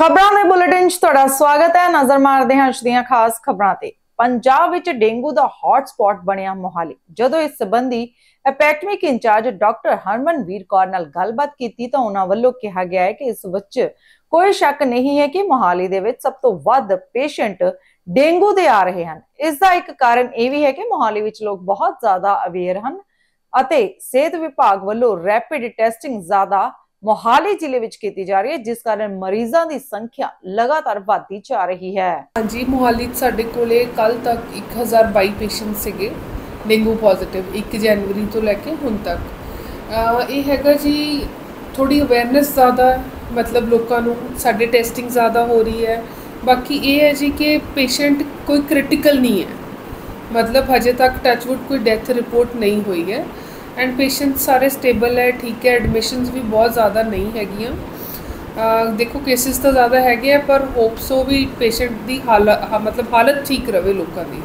ਖਬਰਾਂ ਦੇ ਬੁਲੇਟਿਨ 'ਚ ਤੁਹਾਡਾ ਸਵਾਗਤ ਹੈ। ਨਜ਼ਰ ਮਾਰਦੇ ਹਾਂ ਅੱਜ ਦੀਆਂ ਖਾਸ ਖਬਰਾਂ ਤੇ। ਪੰਜਾਬ ਵਿੱਚ ਡੇਂਗੂ ਦਾ ਹੌਟ ਸਪੌਟ ਬਣਿਆ ਮੋਹਾਲੀ। ਜਦੋਂ ਇਸ ਸੰਬੰਧੀ epidemic in charge doctor Harmanvir Kaur ਨਾਲ ਗੱਲਬਾਤ ਕੀਤੀ ਤਾਂ ਉਹਨਾਂ ਵੱਲੋਂ ਕਿਹਾ ਗਿਆ ਹੈ ਕਿ ਇਸ ਵਿੱਚ ਕੋਈ ਸ਼ੱਕ ਨਹੀਂ ਹੈ ਕਿ ਮੋਹਾਲੀ ਦੇ ਵਿੱਚ ਸਭ ਤੋਂ ਵੱਧ ਪੇਸ਼ੈਂਟ ਡੇਂਗੂ ਦੇ ਆ ਰਹੇ ਹਨ। ਇਸ ਦਾ ਇੱਕ ਕਾਰਨ ਇਹ ਵੀ ਹੈ ਕਿ ਮੋਹਾਲੀ ਵਿੱਚ ਲੋਕ ਬਹੁਤ ਜ਼ਿਆਦਾ ਅਵੇਅਰ ਹਨ ਅਤੇ ਸਿਹਤ ਵਿਭਾਗ ਵੱਲੋਂ ਰੈਪਿਡ ਟੈਸਟਿੰਗ ਜ਼ਿਆਦਾ ਮੋਹਾਲੀ ਜ਼ਿਲ੍ਹੇ ਵਿੱਚ ਕੀਤੀ ਜਾ ਰਹੀ ਹੈ, ਜਿਸ ਕਾਰਨ ਮਰੀਜ਼ਾਂ ਦੀ ਸੰਖਿਆ ਲਗਾਤਾਰ ਵਧਦੀ ਜਾ ਰਹੀ ਹੈ। ਹਾਂਜੀ, ਮੋਹਾਲੀ 'ਚ ਸਾਡੇ ਕੋਲੇ ਕੱਲ ਤੱਕ 1022 ਪੇਸ਼ੈਂਟ ਸੀਗੇ, ਡੇਂਗੂ ਪੋਜ਼ਿਟਿਵ 1 ਜਨਵਰੀ ਤੋਂ ਲੈ ਕੇ ਹੁਣ ਤੱਕ। ਇਹ ਹੈਗਾ ਜੀ ਥੋੜੀ ਅਵੇਅਰਨੈਸ ਜ਼ਿਆਦਾ, ਮਤਲਬ ਲੋਕਾਂ ਨੂੰ ਸਾਡੇ ਟੈਸਟਿੰਗ ਜ਼ਿਆਦਾ ਹੋ ਰਹੀ ਹੈ। ਬਾਕੀ ਇਹ ਹੈ ਜੀ ਕਿ ਪੇਸ਼ੈਂਟ ਕੋਈ ਕ੍ਰਿਟੀਕਲ ਨਹੀਂ ਹੈ। ਮਤਲਬ ਹਜੇ ਤੱਕ ਟੱਚਵੁੱਡ ਕੋਈ ਡੈਥ ਰਿਪੋਰਟ ਨਹੀਂ ਹੋਈ ਹੈ। ਐਂਡ ਪੇਸ਼ੈਂਟ ਸਾਰੇ ਸਟੇਬਲ ਹੈ ਠੀਕ ਹੈ ਐਡਮਿਸ਼ਨਸ ਵੀ ਬਹੁਤ ਜ਼ਿਆਦਾ ਨਹੀਂ ਹੈਗੀਆਂ। ਦੇਖੋ ਕੇਸਿਸ ਤਾਂ ਜ਼ਿਆਦਾ ਹੈਗੇ ਆ ਪਰ ਹੋਪਸ ਉਹ ਵੀ ਪੇਸ਼ੈਂਟ ਦੀ ਹਾਲਤ ਮਤਲਬ ਹਾਲਤ ਠੀਕ ਰਵੇ ਲੋਕਾਂ ਦੀ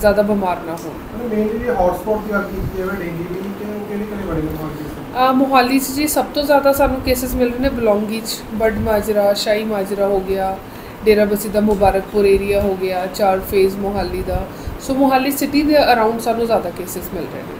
ਜ਼ਿਆਦਾ ਬਿਮਾਰ ਨਾ ਹੋਣ। ਮੇਨਲੀ ਜੀ ਹੌਟਸਪੌਟ ਦੀ ਗੱਲ ਕੀਤੀ ਜਾਵੇ ਡੇਂਗੂ ਦੀ ਕਿ ਉਹ ਕਿਹੜੇ ਕਿਹੜੇ ਬੜੇ ਬਿਮਾਰੀ ਅਹ ਮੋਹਾਲੀ 'ਚ ਜੀ ਸਭ ਤੋਂ ਜ਼ਿਆਦਾ ਸਾਨੂੰ ਕੇਸਿਸ ਮਿਲ ਰਹੇ ਨੇ ਬਲੌਂਗੀ 'ਚ। ਬਡ ਮਾਜਰਾ ਸ਼ਾਹੀ ਮਾਜਰਾ ਹੋ ਗਿਆ ਡੇਰਾ ਬਸੀ ਦਾ ਮੁਬਾਰਕਪੁਰ ਏਰੀਆ ਹੋ ਗਿਆ ਚਾਰ ਫੇਜ਼ ਮੋਹਾਲੀ ਦਾ। ਸੋ ਮੋਹਾਲੀ ਸਿਟੀ ਦੇ ਅਰਾਊਂਡ ਸਾਨੂੰ ਜ਼ਿਆਦਾ ਕੇਸਿਸ ਮਿਲ ਰਹੇ ਨੇ।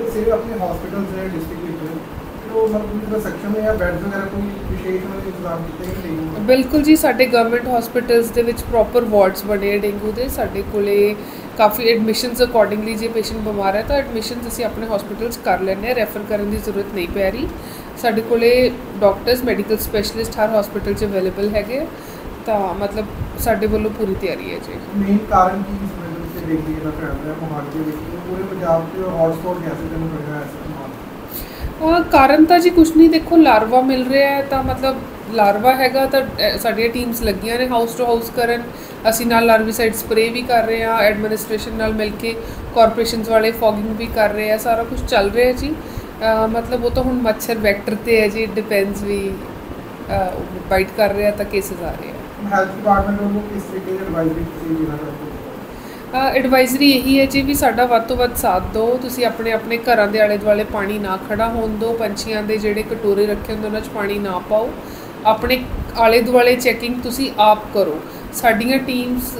ਜਿਹੜੇ ਸਿਰ ਆਪਣੇ ਹਸਪੀਟਲਸ ਹੈ ਡਿਸਟ੍ਰਿਕਟ ਵਿੱਚ ਉਹ ਸਭ ਕੁਝ ਦਾ ਸੈਕਸ਼ਨ ਹੈ ਜਾਂ ਬੈੱਡ ਵਗੈਰਾ ਕੋਈ ਵਿਸ਼ੇਸ਼ ਉਹਨਾਂ ਦੇ ਇੰਤਜ਼ਾਮ ਕੀਤੇ ਕਿ ਨਹੀਂ ਬਿਲਕੁਲ ਜੀ ਸਾਡੇ ਗਵਰਨਮੈਂਟ ਹਸਪੀਟਲਸ ਦੇ ਵਿੱਚ ਪ੍ਰੋਪਰ ਵਾਰਡਸ ਬਣੇ ਡੇਂਗੂ ਦੇ। ਸਾਡੇ ਕੋਲੇ ਕਾਫੀ ਐਡਮਿਸ਼ਨਸ ਅਕੋਰਡਿੰਗਲੀ ਜੇ ਪੇਸ਼ੈਂਟ ਬਿਮਾਰ ਹੈ ਤਾਂ ਐਡਮਿਸ਼ਨਸ ਅਸੀਂ ਆਪਣੇ ਹਸਪੀਟਲਸ ਕਰ ਲੈਂਦੇ ਆ ਰੈਫਰ ਕਰਨ ਦੀ ਜ਼ਰੂਰਤ ਨਹੀਂ ਪੈ ਰਹੀ। ਸਾਡੇ ਕੋਲੇ ਡਾਕਟਰਸ ਮੈਡੀਕਲ ਸਪੈਸ਼ਲਿਸਟ ਹਰ ਹਸਪੀਟਲ 'ਚ ਅਵੇਲੇਬਲ ਹੈਗੇ। ਤਾਂ ਮਤਲਬ ਸਾਡੇ ਵੱਲੋਂ ਪੂਰੀ ਤਿਆਰੀ ਹੈ ਜੀ। ਮੇਨ ਕਾਰਨ ਕੀ ਇਸ ਮੇਰੇ ਵਿੱਚ ਡੇਂਗੂ ਜਿਹੜਾ ਫੈਲ ਰਿਹਾ ਮੋਹਾਲੀ ਦੇ ਵਿੱਚ ਪੂਰੇ ਪੰਜਾਬ 'ਚ ਹੌਟਸਪੌਟ ਕੈਸੇ ਤੈਨੂੰ ਲੱਗਾ ਹੈ ਇਸ ਮਾਮਲੇ ਅਹ ਕਾਰਨ ਤਾਂ ਜੀ ਕੁਛ ਨਹੀਂ ਦੇਖੋ ਲਾਰਵਾ ਮਿਲ ਰਿਹਾ ਹੈ ਤਾਂ ਮਤਲਬ ਲਾਰਵਾ ਹੈਗਾ ਤਾਂ ਸਾਡੀਆਂ ਟੀਮਸ ਲੱਗੀਆਂ ਨੇ ਹਾਊਸ ਟੂ ਹਾਊਸ ਕਰਨ। ਅਸੀਂ ਨਾਲ ਲਾਰਵੀਸਾਈਡ ਸਪਰੇ ਵੀ ਕਰ ਰਹੇ ਹਾਂ ਐਡਮਿਨਿਸਟ੍ਰੇਸ਼ਨ ਨਾਲ ਮਿਲ ਕੇ ਕਾਰਪੋਰੇਸ਼ਨਸ ਵਾਲੇ ਫੌਗਿੰਗ ਵੀ ਕਰ ਰਹੇ ਆ ਸਾਰਾ ਕੁਝ ਚੱਲ ਰਿਹਾ ਜੀ। ਮਤਲਬ ਉਹ ਤਾਂ ਹੁਣ ਮੱਛਰ ਵੈਕਟਰ ਤੇ ਹੈ ਜੀ ਡਿਪੈਂਡਸ ਵੀ ਬਾਈਟ ਕਰ ਰਿਹਾ ਤਾਂ ਕੇਸਿਸ ਆ ਰਹੇ ਆ। ਹੈਲਥ ਡਿਪਾਰਟਮੈਂਟ ਵੱਲੋਂ ਕਿਸ ਤਰੀਕੇ ਦੀ ਦੇਣਾ ਚਾਹੁੰਦੇ ਹੋ ਐਡਵਾਈਜ਼ਰੀ ਇਹੀ ਹੈ ਜੀ ਵੀ ਸਾਡਾ ਵੱਧ ਤੋਂ ਵੱਧ ਸਾਥ ਦਿਓ। ਤੁਸੀਂ ਆਪਣੇ ਆਪਣੇ ਘਰਾਂ ਦੇ ਆਲੇ ਦੁਆਲੇ ਪਾਣੀ ਨਾ ਖੜਾ ਹੋਣ ਦਿਓ। ਪੰਛੀਆਂ ਦੇ ਜਿਹੜੇ ਕਟੋਰੇ ਰੱਖੇ ਹੁੰਦੇ ਉਹਨਾਂ 'ਚ ਪਾਣੀ ਨਾ ਪਾਓ। ਆਪਣੇ ਆਲੇ ਦੁਆਲੇ ਚੈਕਿੰਗ ਤੁਸੀਂ ਆਪ ਕਰੋ। ਸਾਡੀਆਂ ਟੀਮਸ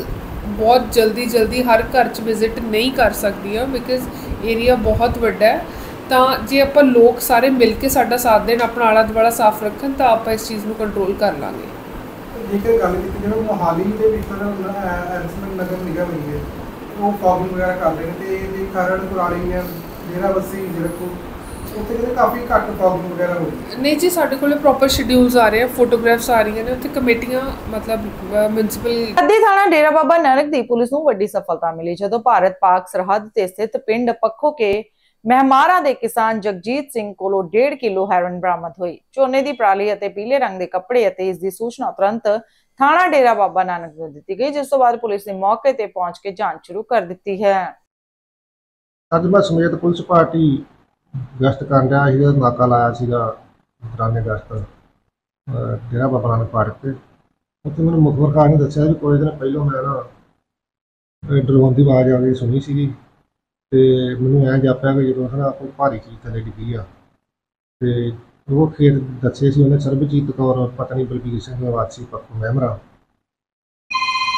ਬਹੁਤ ਜਲਦੀ ਜਲਦੀ ਹਰ ਘਰ 'ਚ ਵਿਜ਼ਿਟ ਨਹੀਂ ਕਰ ਸਕਦੀਆਂ ਬਿਕਾਜ਼ ਏਰੀਆ ਬਹੁਤ ਵੱਡਾ ਹੈ। ਤਾਂ ਜੇ ਆਪਾਂ ਲੋਕ ਸਾਰੇ ਮਿਲ ਕੇ ਸਾਡਾ ਸਾਥ ਦੇਣ, ਆਪਣਾ ਆਲਾ ਦੁਆਲਾ ਸਾਫ਼ ਰੱਖਣ, ਤਾਂ ਆਪਾਂ ਇਸ ਚੀਜ਼ ਨੂੰ ਕੰਟਰੋਲ ਕਰ ਲਾਂਗੇ। ਜੇਕਰ ਗੱਲ ਕੀਤੀ ਜਾਵੇ ਮੋਹਾਲੀ ਦੇ ਵਿੱਚ ਤਾਂ ਐਰਸਮੈਂਟ ਨਗਰ ਨਿਗਮ ਹੀ ਹੈ ਉਹ ਫੌਗਿੰਗ ਵਗੈਰਾ ਕਰ ਰਹੇ ਨੇ ਤੇ ਜੇ ਖਰੜ ਕੁਰਾਲੀ ਨੇ ਡੇਰਾ ਬੱਸੀ ਜਿਰਕੂ ਉੱਥੇ ਕਿਤੇ ਕਾਫੀ ਘੱਟ ਫੌਗਿੰਗ ਵਗੈਰਾ ਹੋ ਰਹੀ ਹੈ ਨਹੀਂ ਜੀ ਸਾਡੇ ਕੋਲੇ ਪ੍ਰੋਪਰ ਸ਼ਡਿਊਲਸ ਆ ਰਹੇ ਆ ਫੋਟੋਗ੍ਰਾਫਸ ਆ ਰਹੀਆਂ ਨੇ ਉੱਥੇ ਕਮੇਟੀਆਂ ਮਤਲਬ ਮਿਊਨਿਸਪਲ ਅੱਦੀ ਥਾਣਾ ਡੇਰਾ ਬਾਬਾ ਨਾਨਕ ਦੀ ਪੁਲਿਸ ਨੂੰ ਵੱਡੀ ਸਫਲਤਾ ਮਿਲੀ ਜਦੋਂ ਭਾਰਤ ਪਾਕ ਸਰਹੱਦ ਤੇ ਸਥਿਤ ਪਿੰਡ ਪੱਖੋ ਕੇ ਮਹਿਮਾਰਾਂ ਦੇ ਕਿਸਾਨ ਜਗਜੀਤ ਸਿੰਘ ਕੋਲੋਂ 1.5 ਕਿਲੋ ਹੈਰੋਇਨ ਬਰਾਮਦ ਹੋਈ। ਝੋਨੇ ਦੀ ਪਰਾਲੀ ਅਤੇ ਪੀਲੇ ਰੰਗ ਦੇ ਕੱਪੜੇ ਅਤੇ ਇਸ ਦੀ ਸੂਚਨਾ ਤੁਰੰਤ ਥਾਣਾ ਡੇਰਾ ਬਾਬਾ ਨਾਨਕ ਨੂੰ ਦਿੱਤੀ ਗਈ, ਜਿਸ ਤੋਂ ਬਾਅਦ ਪੁਲਿਸ ਨੇ ਮੌਕੇ ਤੇ ਪਹੁੰਚ ਕੇ ਜਾਂਚ ਸ਼ੁਰੂ ਕਰ ਦਿੱਤੀ ਹੈ। ਅੱਜ ਮੈਂ ਸਮੇਤ ਪੁਲਿਸ ਪਾਰਟੀ ਗਸ਼ਤ ਕਰਨ ਰਿਹਾ ਸੀਗਾ, ਨਾਕਾ ਲਾਇਆ ਸੀਗਾ ਦੌਰਾਨੇ ਗਸ਼ਤ ਡੇਰਾ ਬਾਬਾ ਨਾਨਕ ਪਾਰਕ ਤੇ। ਉੱਥੇ ਮੈਨੂੰ ਮੁਖਬਰ ਖਾਨ ਨੇ ਦੱਸਿਆ ਵੀ ਕੋਈ ਦਿਨ ਪਹਿਲਾਂ ਮੈਂ ਨਾ ਅਹ ਦੀ ਆਵਾਜ਼ ਆ ਗਈ, ਸੁਣੀ ਸੀਗੀ। ਤੇ ਮੈਨੂੰ ਐਂ ਜਾਪਿਆ ਕਿ ਜਦੋਂ ਹਨਾ ਕੋਈ ਭਾਰੀ ਚੀਜ਼ ਥੱਲੇ ਡਿੱਗੀ ਆ, ਤੇ ਉਹ ਖੇਤ ਦੱਸੇ ਸੀ ਉਹਨੇ ਸਰਬਜੀਤ ਕੌਰ, ਪਤਨੀ ਬਲਬੀਰ ਸਿੰਘ, ਨਿਵਾਸੀ ਵਾਸੀ ਪੱਖੋਂ ਮਹਿਮਰਾ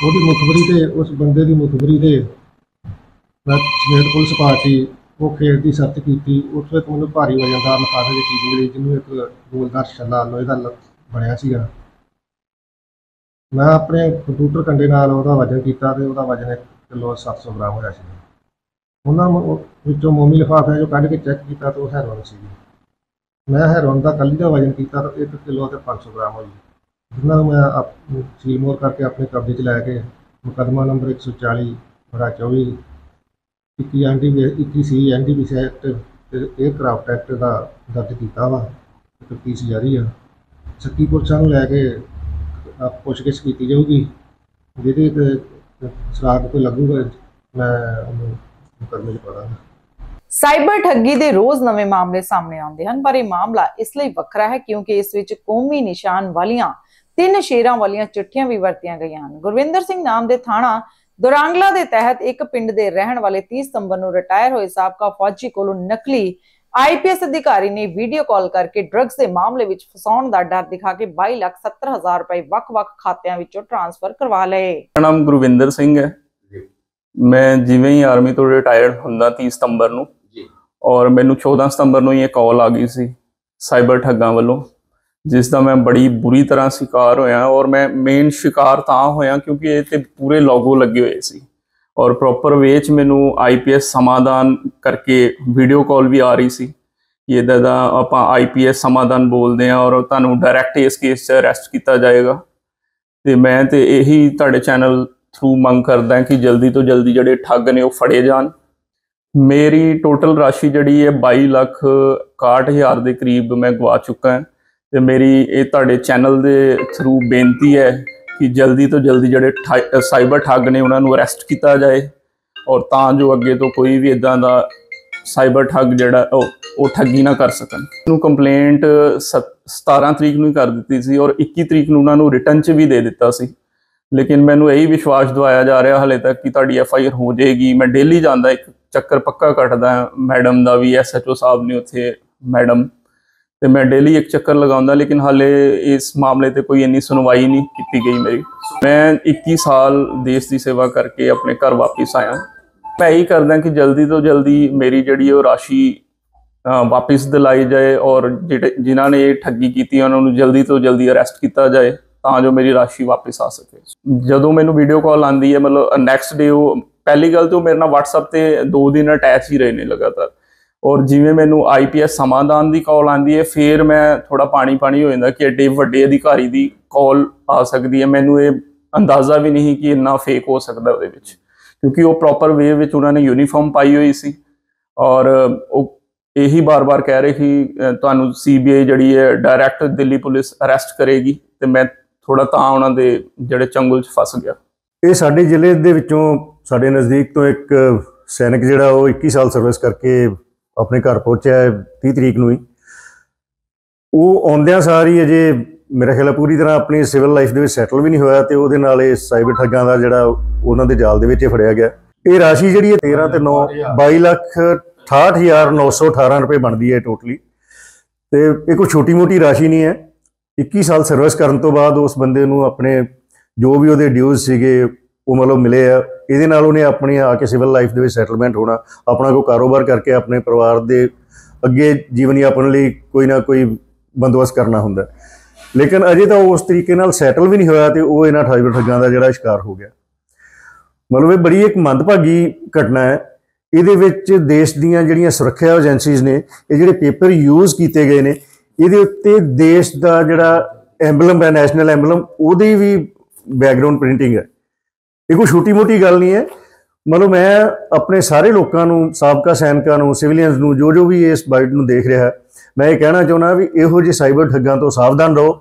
ਉਹਦੀ ਮੁਖਬਰੀ ਤੇ, ਉਸ ਬੰਦੇ ਦੀ ਮੁਖਬਰੀ ਤੇ ਮੈਂ ਸਟੇਟ ਪੁਲਿਸ ਪਾਰਟੀ ਉਹ ਖੇਤ ਦੀ ਸਰਚ ਕੀਤੀ। ਉੱਥੇ ਇੱਕ ਮੈਨੂੰ ਭਾਰੀ ਵਜਨਦਾਰ ਲਿਫਾਫੇ ਦੀ ਚੀਜ਼ ਮਿਲੀ, ਜਿਹਨੂੰ ਇੱਕ ਗੋਲਦਾਰ ਛੱਲਾ ਲੋਹੇ ਦਾ ਬਣਿਆ ਸੀਗਾ। ਮੈਂ ਆਪਣੇ ਕੰਪਿਊਟਰ ਕੰਡੇ ਨਾਲ ਉਹਦਾ ਵਜਨ ਕੀਤਾ ਤੇ ਉਹਦਾ ਵਜਨ 1 ਕਿਲੋ 700 ਗ੍ਰਾਮ ਹੋਇਆ ਸੀ ਉਹਨਾਂ ਨੂੰ ਵਿੱਚੋਂ ਮੋਮੀ ਲਿਫਾਫਾ ਜੋ ਕੱਢ ਕੇ ਚੈੱਕ ਕੀਤਾ ਤਾਂ ਉਹ ਹੈਰੋਨ ਸੀਗੀ ਮੈਂ ਹੈਰੋਨ ਦਾ ਕੱਲੀ ਦਾ ਵਜਨ ਕੀਤਾ ਤਾਂ 1 ਕਿਲੋ ਤੇ 500 ਗ੍ਰਾਮ ਹੋਈ। ਜਿਨ੍ਹਾਂ ਨੂੰ ਮੈਂ ਆਪ- ਸੀਲਮੋਰ ਕਰਕੇ ਆਪਣੇ ਕਬਜ਼ੇ 'ਚ ਲੈ ਕੇ ਮੁਕੱਦਮਾ ਨੰਬਰ 140 ਬੜਾ 24 21 ਐਨਡੀ 21 ਸੀ ਐਨਡੀਪੀਸੀ ਐਕਟ ਤੇ 에ਅਰਕ੍ਰਾਫਟ ਐਕਟ ਦਾ ਦਰਜ ਕੀਤਾ ਵਾ, ਤਫਤੀਸ਼ ਜਾਰੀ ਆ। ਸੱਕੀ ਪੁਰਸ਼ਾਂ ਨੂੰ ਲੈ ਕੇ ਆ ਪੁੱਛਗਿੱਛ ਕੀਤੀ ਜਾਊਗੀ। ਜਿਹਦੇ ਤੇ ਸਰਾਗ ਕੋਈ ਲੱਗੂਗਾ, ਮੈਂ ਉਹਨੂੰ ਮੁਕੱਦਮੇ 'ਚ ਪਾਵਾਂਗਾ ਸਾਈਬਰ ਠੱਗੀ ਦੇ ਰੋਜ਼ ਨਵੇਂ ਮਾਮਲੇ ਸਾਹਮਣੇ ਆਉਂਦੇ ਹਨ ਪਰ ਇਹ ਮਾਮਲਾ ਇਸ ਲਈ ਵੱਖਰਾ ਹੈ ਕਿਉਂਕਿ ਇਸ ਵਿੱਚ ਕੌਮੀ ਨਿਸ਼ਾਨ ਵਾਲੀਆਂ ਤਿੰਨ ਸ਼ੇਰਾਂ ਵਾਲੀਆਂ ਚਿੱਠੀਆਂ ਵੀ ਵਰਤੀਆਂ ਗਈਆਂ ਹਨ। ਗੁਰਵਿੰਦਰ ਸਿੰਘ ਨਾਮ ਦੇ ਥਾਣਾ ਦੁਰਾਂਗਲਾ ਦੇ ਤਹਿਤ ਇੱਕ ਪਿੰਡ ਦੇ ਰਹਿਣ ਵਾਲੇ 30 ਸਤੰਬਰ ਨੂੰ ਰਿਟਾਇਰ ਹੋਏ ਸਾਬਕਾ ਫੌਜੀ ਕੋਲੋਂ ਨਕਲੀ ਆਈਪੀਐਸ ਅਧਿਕਾਰੀ ਨੇ ਵੀਡੀਓ ਕਾਲ ਕਰਕੇ ਡਰੱਗਸ ਦੇ ਮਾਮਲੇ ਵਿੱਚ ਫਸਾਉਣ ਦਾ ਡਰ ਦਿਖਾ ਕੇ 22 ਲੱਖ 70 ਹਜ਼ਾਰ ਰੁਪਏ ਵੱਖ-ਵੱਖ ਖਾਤਿਆਂ ਵਿੱਚੋਂ ਟ੍ਰਾਂਸਫਰ ਕਰਵਾ ਲਏ। ਮੇਰਾ ਨਾਮ ਗੁਰਵਿੰਦਰ ਸਿੰਘ ਹੈ। ਮੈਂ ਜਿਵੇਂ ਹੀ ਆਰਮੀ ਤੋਂ ਰਿਟਾਇਰਡ ਹੁੰਦਾ 30 ਸਤੰਬਰ ਨੂੰ ਜੀ। ਔਰ ਮੈਨੂੰ 14 ਸਤੰਬਰ ਨੂੰ ਇਹ ਕਾਲ ਆ ਗਈ ਸੀ ਸਾਈਬਰ ਠੱਗਾਂ ਵੱਲੋਂ ਜਿਸ ਦਾ ਮੈਂ ਬੜੀ ਬੁਰੀ ਤਰ੍ਹਾਂ ਸ਼ਿਕਾਰ ਹੋਇਆ ਔਰ ਮੈਂ ਮੇਨ ਸ਼ਿਕਾਰ ਤਾਂ ਹੋਇਆ ਕਿਉਂਕਿ ਇਹ ਤੇ ਪੂਰੇ ਲੋਗੋ ਲੱਗੇ ਹੋਏ ਸੀ। ਔਰ ਪ੍ਰੋਪਰ ਵੇ ਚ ਮੈਨੂੰ ਆਈਪੀਐਸ ਸਮਾਧਾਨ ਕਰਕੇ ਵੀਡੀਓ ਕਾਲ ਵੀ ਆ ਰਹੀ ਸੀ ਇਹਦਾ ਦਾ ਆਪਾਂ ਆਈਪੀਐਸ ਸਮਾਧਾਨ ਬੋਲਦੇ ਆ ਔਰ ਤੁਹਾਨੂੰ ਡਾਇਰੈਕਟ ਇਸ ਕੇਸ 'ਚ ਅਰੈਸਟ ਕੀਤਾ ਜਾਏਗਾ। ਤੇ ਮੈਂ ਤੇ ਇਹੀ ਤੁਹਾਡੇ ਚੈਨਲ ਥਰੂ ਮੰਗ ਕਰਦਾ ਕਿ ਜਲਦੀ ਤੋਂ ਜਲਦੀ ਜਿਹੜੇ ਠੱਗ ਨੇ ਉਹ ਫੜੇ ਜਾਣ। ਮੇਰੀ ਟੋਟਲ ਰਾਸ਼ੀ ਜਿਹੜੀ ਹੈ 22 ਲੱਖ 61000 ਦੇ ਕਰੀਬ ਮੈਂ ਗਵਾ ਚੁੱਕਾ ਹਾਂ ਤੇ ਮੇਰੀ ਇਹ ਤੁਹਾਡੇ ਚੈਨਲ ਦੇ ਥਰੂ ਬੇਨਤੀ ਹੈ ਕਿ ਜਲਦੀ ਤੋਂ ਜਲਦੀ ਜਿਹੜੇ ਠਾ- ਸਾਈਬਰ ਠੱਗ ਨੇ ਉਹਨਾਂ ਨੂੰ ਅਰੈਸਟ ਕੀਤਾ ਜਾਏ ਔਰ ਤਾਂ ਜੋ ਅੱਗੇ ਤੋਂ ਕੋਈ ਵੀ ਇਦਾਂ ਦਾ ਸਾਈਬਰ ਠੱਗ ਜਿਹੜਾ ਉਹ ਉਹ ਠੱਗੀ ਨਾ ਕਰ ਸਕਣ। ਨੂੰ ਕੰਪਲੇਂਟ 17 ਤਰੀਕ ਨੂੰ ਹੀ ਕਰ ਦਿੱਤੀ ਸੀ ਔਰ 21 ਤਰੀਕ ਨੂੰ ਉਹਨਾਂ ਨੂੰ ਰਿਟਰਨ 'ਚ ਵੀ ਦੇ ਦਿੱਤਾ ਸੀ। ਲੇਕਿਨ ਮੈਨੂੰ ਇਹੀ ਵਿਸ਼ਵਾਸ ਦਵਾਇਆ ਜਾ ਰਿਹਾ ਹਲੇ ਤੱਕ ਕਿ ਤੁਹਾਡੀ ਐਫ ਆਈ ਆਰ ਹੋ ਜਾਏਗੀ। ਮੈਂ ਡੇਲੀ ਜਾਂਦਾ ਇੱਕ ਚੱਕਰ ਪੱਕਾ ਕੱਟਦਾ ਮੈਡਮ ਦਾ ਵੀ ਐਸਐਚਓ ਸਾਹਿਬ ਨੇ ਉੱਥੇ ਮੈਡਮ। ਤੇ ਮੈਂ ਡੇਲੀ ਇੱਕ ਚੱਕਰ ਲਗਾਉਂਦਾ ਲੇਕਿਨ ਹਾਲੇ ਇਸ ਮਾਮਲੇ ਤੇ ਕੋਈ ਇੰਨੀ ਸੁਣਵਾਈ ਨਹੀਂ ਕੀਤੀ ਗਈ ਮੇਰੀ। ਮੈਂ 21 ਸਾਲ ਦੇਸ਼ ਦੀ ਸੇਵਾ ਕਰਕੇ ਆਪਣੇ ਘਰ ਵਾਪਸ ਆਇਆ। ਮੈਂ ਇਹੀ ਕਰਦਾ ਕਿ ਜਲਦੀ ਤੋਂ ਜਲਦੀ ਮੇਰੀ ਜਿਹੜੀ ਉਹ ਰਾਸ਼ੀ ਅ, ਵਾਪਿਸ ਦਿਲਾਈ ਜਾਏ ਔਰ ਜਿਹੜੇ ਜਿਨ੍ਹਾਂ ਨੇ ਇਹ ਠੱਗੀ ਕੀਤੀ ਉਹਨਾਂ ਨੂੰ ਜਲਦੀ ਤੋਂ ਜਲਦੀ ਅਰੈਸਟ ਕੀਤਾ ਜਾਏ। ਤਾਂ ਜੋ ਮੇਰੀ ਰਾਸ਼ੀ ਵਾਪਿਸ ਆ ਸਕੇ। ਜਦੋਂ ਮੈਨੂੰ ਵੀਡੀਓ ਕਾਲ ਆਂਦੀ ਹੈ ਮਤਲਬ ਨੈਕਸਟ ਡੇ ਉਹ ਪਹਿਲੀ ਗੱਲ ਤੇ ਉਹ ਮੇਰੇ ਨਾਲ WhatsApp ਤੇ ਦੋ ਦਿਨ ਅਟੈਚ ਹੀ ਰਹੇ ਨੇ ਲਗਾਤਾਰ। ਔਰ ਜਿਵੇਂ ਮੈਨੂੰ ਆਈਪੀਐਸ ਸਮਾਧਾਨ ਦੀ ਕਾਲ ਆਂਦੀ ਹੈ ਫਿਰ ਮੈਂ ਥੋੜਾ ਪਾਣੀ ਪਾਣੀ ਹੋ ਜਾਂਦਾ ਕਿ ਐਡੇ ਵੱਡੇ ਅਧਿਕਾਰੀ ਦੀ ਕਾਲ ਆ ਸਕਦੀ ਹੈ। ਮੈਨੂੰ ਇਹ ਅੰਦਾਜ਼ਾ ਵੀ ਨਹੀਂ ਕਿ ਇੰਨਾ ਫੇਕ ਹੋ ਸਕਦਾ ਉਹਦੇ ਵਿੱਚ। ਕਿਉਂਕਿ ਉਹ ਪ੍ਰੋਪਰ ਵੇ ਵਿੱਚ ਉਹਨਾਂ ਨੇ ਯੂਨੀਫਾਰਮ ਪਾਈ ਹੋਈ ਸੀ। ਔਰ ਉਹ ਇਹੀ ਬਾਰ-ਬਾਰ ਕਹਿ ਰਹੇ ਕਿ ਅ, ਤੁਹਾਨੂੰ ਸੀਬੀਆਈ ਜਿਹੜੀ ਹੈ ਡਾਇਰੈਕਟ ਦਿੱਲੀ ਪੁਲਿਸ ਅਰੈਸਟ ਕਰੇਗੀ ਤੇ ਮੈਂ ਥੋੜਾ ਤਾਂ ਉਹਨਾਂ ਦੇ ਜਿਹੜੇ ਚੰਗਲ 'ਚ ਫਸ ਗਿਆ। ਇਹ ਸਾਡੇ ਜ਼ਿਲ੍ਹੇ ਦੇ ਵਿੱਚੋਂ ਸਾਡੇ ਨਜ਼ਦੀਕ ਤੋਂ ਇੱਕ ਸੈਨਿਕ ਜਿਹੜਾ ਉਹ 21 ਸਾਲ ਸਰਵਿਸ ਕਰਕੇ ਆਪਣੇ ਘਰ ਪਹੁੰਚਿਆ ਹੈ 30 ਤਰੀਕ ਨੂੰ ਹੀ। ਉਹ ਆਉਂਦਿਆਂ ਸਾਰ ਹੀ ਅਜੇ ਮੇਰਾ ਖਿਆਲ ਹੈ ਪੂਰੀ ਤਰ੍ਹਾਂ ਆਪਣੀ ਸਿਵਲ ਲਾਈਫ ਦੇ ਵਿੱਚ ਸੈਟਲ ਵੀ ਨਹੀਂ ਹੋਇਆ ਤੇ ਉਹਦੇ ਨਾਲ ਇਹ ਸਾਈਬਰ ਠੱਗਾਂ ਦਾ ਜਿਹੜਾ ਉਹਨਾਂ ਦੇ ਜਾਲ ਦੇ ਵਿੱਚ ਫੜਿਆ ਗਿਆ। ਇਹ ਰਾਸ਼ੀ ਜਿਹੜੀ ਹੈ 13 ਤੇ 9 22 ਲੱਖ 68918 ਰੁਪਏ ਬਣਦੀ ਹੈ ਟੋਟਲੀ ਤੇ ਇਹ ਕੋਈ ਛੋਟੀ ਮੋਟੀ ਰਾਸ਼ੀ ਨਹੀਂ ਹੈ। 21 ਸਾਲ ਸਰਵਿਸ ਕਰਨ ਤੋਂ ਬਾਅਦ ਉਸ ਬੰਦੇ ਨੂੰ ਆਪਣੇ ਜੋ ਵੀ ਉਹਦੇ ਡਿਊਜ਼ ਸੀਗੇ, ਉਹ ਮਤਲਬ ਮਿਲੇ ਆ। ਇਹਦੇ ਨਾਲ ਉਹਨੇ ਆਪਣੀ ਆ ਕੇ ਸਿਵਲ ਲਾਈਫ ਦੇ ਵਿੱਚ ਸੈਟਲਮੈਂਟ ਹੋਣਾ, ਆਪਣਾ ਕੋਈ ਕਾਰੋਬਾਰ ਕਰਕੇ ਆਪਣੇ ਪਰਿਵਾਰ ਦੇ ਅੱਗੇ ਜੀਵਨ ਯਾਪਨ ਲਈ ਕੋਈ ਨਾ ਕੋਈ ਬੰਦੋਬਸਤ ਕਰਨਾ ਹੁੰਦਾ। ਲੇਕਿਨ ਅਜੇ ਤਾਂ ਉਸ ਤਰੀਕੇ ਨਾਲ ਸੈਟਲ ਵੀ ਨਹੀਂ ਹੋਇਆ ਤੇ ਉਹ ਇਹਨਾਂ ਠਾਈਵਰ ਠੱਗਾਂ ਦਾ ਜਿਹੜਾ ਸ਼ਿਕਾਰ ਹੋ ਗਿਆ। ਮਤਲਬ ਇਹ ਬੜੀ ਇੱਕ ਮੰਦਭਾਗੀ ਘਟਨਾ ਹੈ। ਇਹਦੇ ਵਿੱਚ ਦੇਸ਼ ਦੀਆਂ ਜਿਹੜੀਆਂ ਸੁਰੱਖਿਆ ਏਜੰਸੀਜ਼ ਨੇ, ਇਹ ਜਿਹੜੇ ਪੇਪਰ ਯੂਜ਼ ਕੀਤੇ ਗਏ ਨੇ ਇਹਦੇ ਉੱਤੇ ਦੇਸ਼ ਦਾ ਜਿਹੜਾ ਐਂਬਲਮ ਹੈ, ਨੈਸ਼ਨਲ ਐਂਬਲਮ ਉਹਦੀ ਵੀ ਬੈਕਗ੍ਰਾਉਂਡ ਪ੍ਰਿੰਟਿੰਗ ਹੈ। ਇਹ ਕੋਈ ਛੋਟੀ ਮੋਟੀ ਗੱਲ ਨਹੀਂ ਹੈ। ਮਤਲਬ ਮੈਂ ਆਪਣੇ ਸਾਰੇ ਲੋਕਾਂ ਨੂੰ, ਸਾਬਕਾ ਸੈਨਿਕਾਂ ਨੂੰ ਸਿਵਲੀਅਨਸ ਨੂੰ ਜੋ ਜੋ ਵੀ ਇਸ ਬਾਈਟ ਨੂੰ ਦੇਖ ਰਿਹਾ, ਮੈਂ ਇਹ ਕਹਿਣਾ ਚਾਹੁੰਦਾ ਵੀ ਇਹੋ ਜਿਹੇ ਸਾਈਬਰ ਠੱਗਾਂ ਤੋਂ ਸਾਵਧਾਨ ਰਹੋ।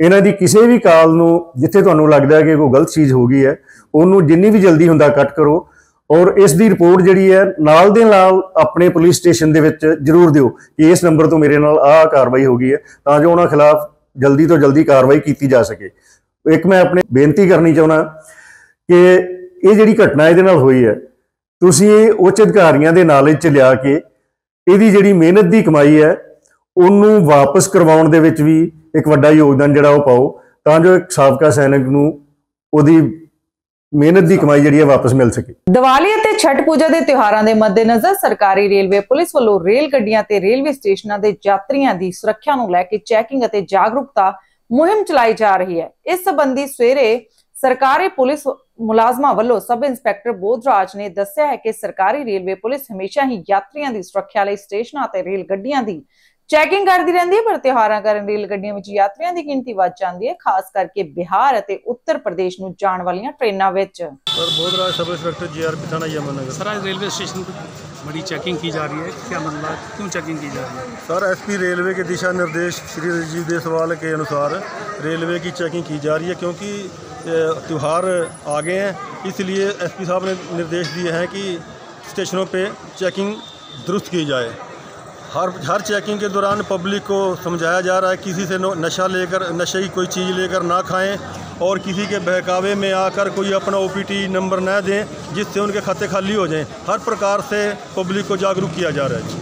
ਇਹਨਾਂ ਦੀ ਕਿਸੇ ਵੀ ਕਾਲ ਨੂੰ, ਜਿੱਥੇ ਤੁਹਾਨੂੰ ਲੱਗਦਾ ਹੈ ਕਿ ਕੋਈ ਗਲਤ ਚੀਜ਼ ਹੋ ਗਈ ਹੈ, ਉਹਨੂੰ ਜਿੰਨੀ ਵੀ ਜਲਦੀ ਹੁੰਦਾ ਕੱਟ ਕਰੋ। ਔਰ ਇਸ ਦੀ ਰਿਪੋਰਟ ਜਿਹੜੀ ਹੈ, ਨਾਲ ਦੇ ਨਾਲ ਆਪਣੇ ਪੁਲਿਸ ਸਟੇਸ਼ਨ ਦੇ ਵਿੱਚ ਜ਼ਰੂਰ ਦਿਓ ਕਿ ਇਸ ਨੰਬਰ ਤੋਂ ਮੇਰੇ ਨਾਲ ਆਹ ਕਾਰਵਾਈ ਹੋ ਗਈ ਹੈ, ਤਾਂ ਜੋ ਉਹਨਾਂ ਖਿਲਾਫ ਜਲਦੀ ਤੋਂ ਜਲਦੀ ਕਾਰਵਾਈ ਕੀਤੀ ਜਾ ਸਕੇ। ਇੱਕ ਮੈਂ ਆਪਣੇ ਬੇਨਤੀ ਕਰਨੀ ਚਾਹੁੰਦਾ ਕਿ ਇਹ ਜਿਹੜੀ ਘਟਨਾ ਇਹਦੇ ਨਾਲ ਹੋਈ ਹੈ, ਤੁਸੀਂ ਇਹ ਉੱਚ ਅਧਿਕਾਰੀਆਂ ਦੇ ਨਾਲੇ ਚ ਲਿਆ ਕੇ ਇਹਦੀ ਜਿਹੜੀ ਮਿਹਨਤ ਦੀ ਕਮਾਈ ਹੈ, ਉਹਨੂੰ ਵਾਪਸ ਕਰਵਾਉਣ ਦੇ ਵਿੱਚ ਵੀ ਇੱਕ ਵੱਡਾ ਯੋਗਦਾਨ ਜਿਹੜਾ ਉਹ ਪਾਓ, ਤਾਂ ਜੋ ਇੱਕ ਸਾਬਕਾ ਸੈਨਿਕ ਨੂੰ ਉਹਦੀ ਮਿਹਨਤ ਦੀ ਕਮਾਈ ਜਿਹੜੀ ਹੈ ਵਾਪਸ ਮਿਲ ਸਕੇ। ਦੀਵਾਲੀ ਅਤੇ ਛਠ ਪੂਜਾ ਦੇ ਤਿਉਹਾਰਾਂ ਦੇ ਮੱਦੇਨਜ਼ਰ ਸਰਕਾਰੀ ਰੇਲਵੇ ਪੁਲਿਸ ਵੱਲੋਂ ਰੇਲ ਗੱਡੀਆਂ ਤੇ ਰੇਲਵੇ ਸਟੇਸ਼ਨਾਂ ਦੇ ਯਾਤਰੀਆਂ ਦੀ ਸੁਰੱਖਿਆ ਨੂੰ ਲੈ ਕੇ ਚੈਕਿੰਗ ਅਤੇ ਜਾਗਰੂਕਤਾ ਮੁਹਿੰਮ ਚਲਾਈ ਜਾ ਰਹੀ ਹੈ। ਇਸ ਸੰਬੰਧੀ ਸਵੇਰੇ ਸਰਕਾਰੀ ਪੁਲਿਸ ਮੁਲਾਜ਼ਮਾਂ ਵੱਲੋਂ ਸਬ ਇੰਸਪੈਕਟਰ ਬੋਧਰਾਜ ਨੇ ਦੱਸਿਆ ਹੈ ਕਿ ਸਰਕਾਰੀ ਰੇਲਵੇ ਪੁਲਿਸ ਹਮੇਸ਼ਾ ਹੀ ਯਾਤਰੀਆਂ ਦੀ ਸੁਰੱਖਿਆ ਲਈ ਸਟੇਸ਼ਨਾਂ ਅਤੇ ਰੇਲ ਗੱਡੀਆਂ ਦੀ ਚੈਕਿੰਗ ਕਰਦੀ ਰਹਿੰਦੀ ਹੈ ਪਰ ਤਿਉਹਾਰਾਂ ਕਾਰਨ ਰੇਲ ਗੱਡੀਆਂ ਵਿੱਚ ਯਾਤਰੀਆਂ ਦੀ ਗਿਣਤੀ ਵੱਧ ਜਾਂਦੀ ਹੈ ਖਾਸ ਕਰਕੇ ਬਿਹਾਰ ਅਤੇ ਉੱਤਰ ਪ੍ਰਦੇਸ਼ ਨੂੰ ਜਾਣ ਵਾਲੀਆਂ ਟ੍ਰੇਨਾਂ ਵਿੱਚ sir Bodhraj sub inspector GRP ਥਾਣਾ ਯਮਨਗਰ सर आज रेलवे स्टेशन पर बड़ी चेकिंग की जा रही है क्या मामला है? क्यों चेकिंग की जा रही है सर एसपी रेलवे के दिशा निर्देश श्री राजीव देसवाल के अनुसार रेलवे की चेकिंग की जा रही है क्योंकि अ, त्यौहार आ गए हैं इसलिए एसपी साहब ने निर्देश दिए हैं कि स्टेशनों पे चेकिंग दुरुस्त की जाए हर हर चेकिंग के दौरान पब्लिक को समझाया जा रहा है, किसी से नशा लेकर, नशे की कोई चीज़ लेकर ना खाएँ और किसी के बहकावे में आकर कोई अपना ओपीटी नंबर ना दें, जिससे उनके खाते खाली हो जाएँ। हर प्रकार से पब्लिक को जागरूक किया जा रहा है।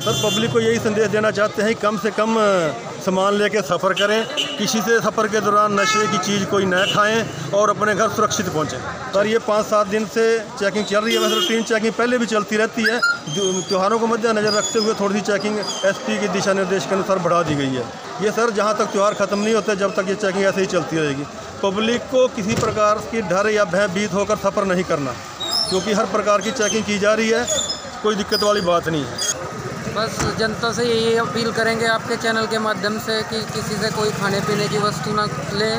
सर पब्लिक को यही संदेश देना चाहते हैं कम से कम सामान लेके सफ़र करें, किसी से सफ़र के दौरान नशे की चीज़ कोई न खाएँ और अपने घर सुरक्षित पहुंचें। सर ये पाँच सात दिन से चेकिंग चल रही है। वैसे रूटीन चेकिंग पहले भी चलती रहती है। त्योहारों को मद्देनज़र रखते हुए थोड़ी सी चेकिंग एसपी के दिशा निर्देश के अनुसार बढ़ा दी गई है। ये सर, जहाँ तक त्यौहार ख़त्म नहीं होते, जब तक ये चेकिंग ऐसे ही चलती रहेगी। पब्लिक को किसी प्रकार की डर या भयभीत होकर सफ़र नहीं करना, क्योंकि हर प्रकार की चेकिंग की जा रही है। कोई दिक्कत वाली बात नहीं है। बस जनता से यही अपील करेंगे आपके चैनल के माध्यम से कि किसी से कोई खाने पीने की वस्तु ना ले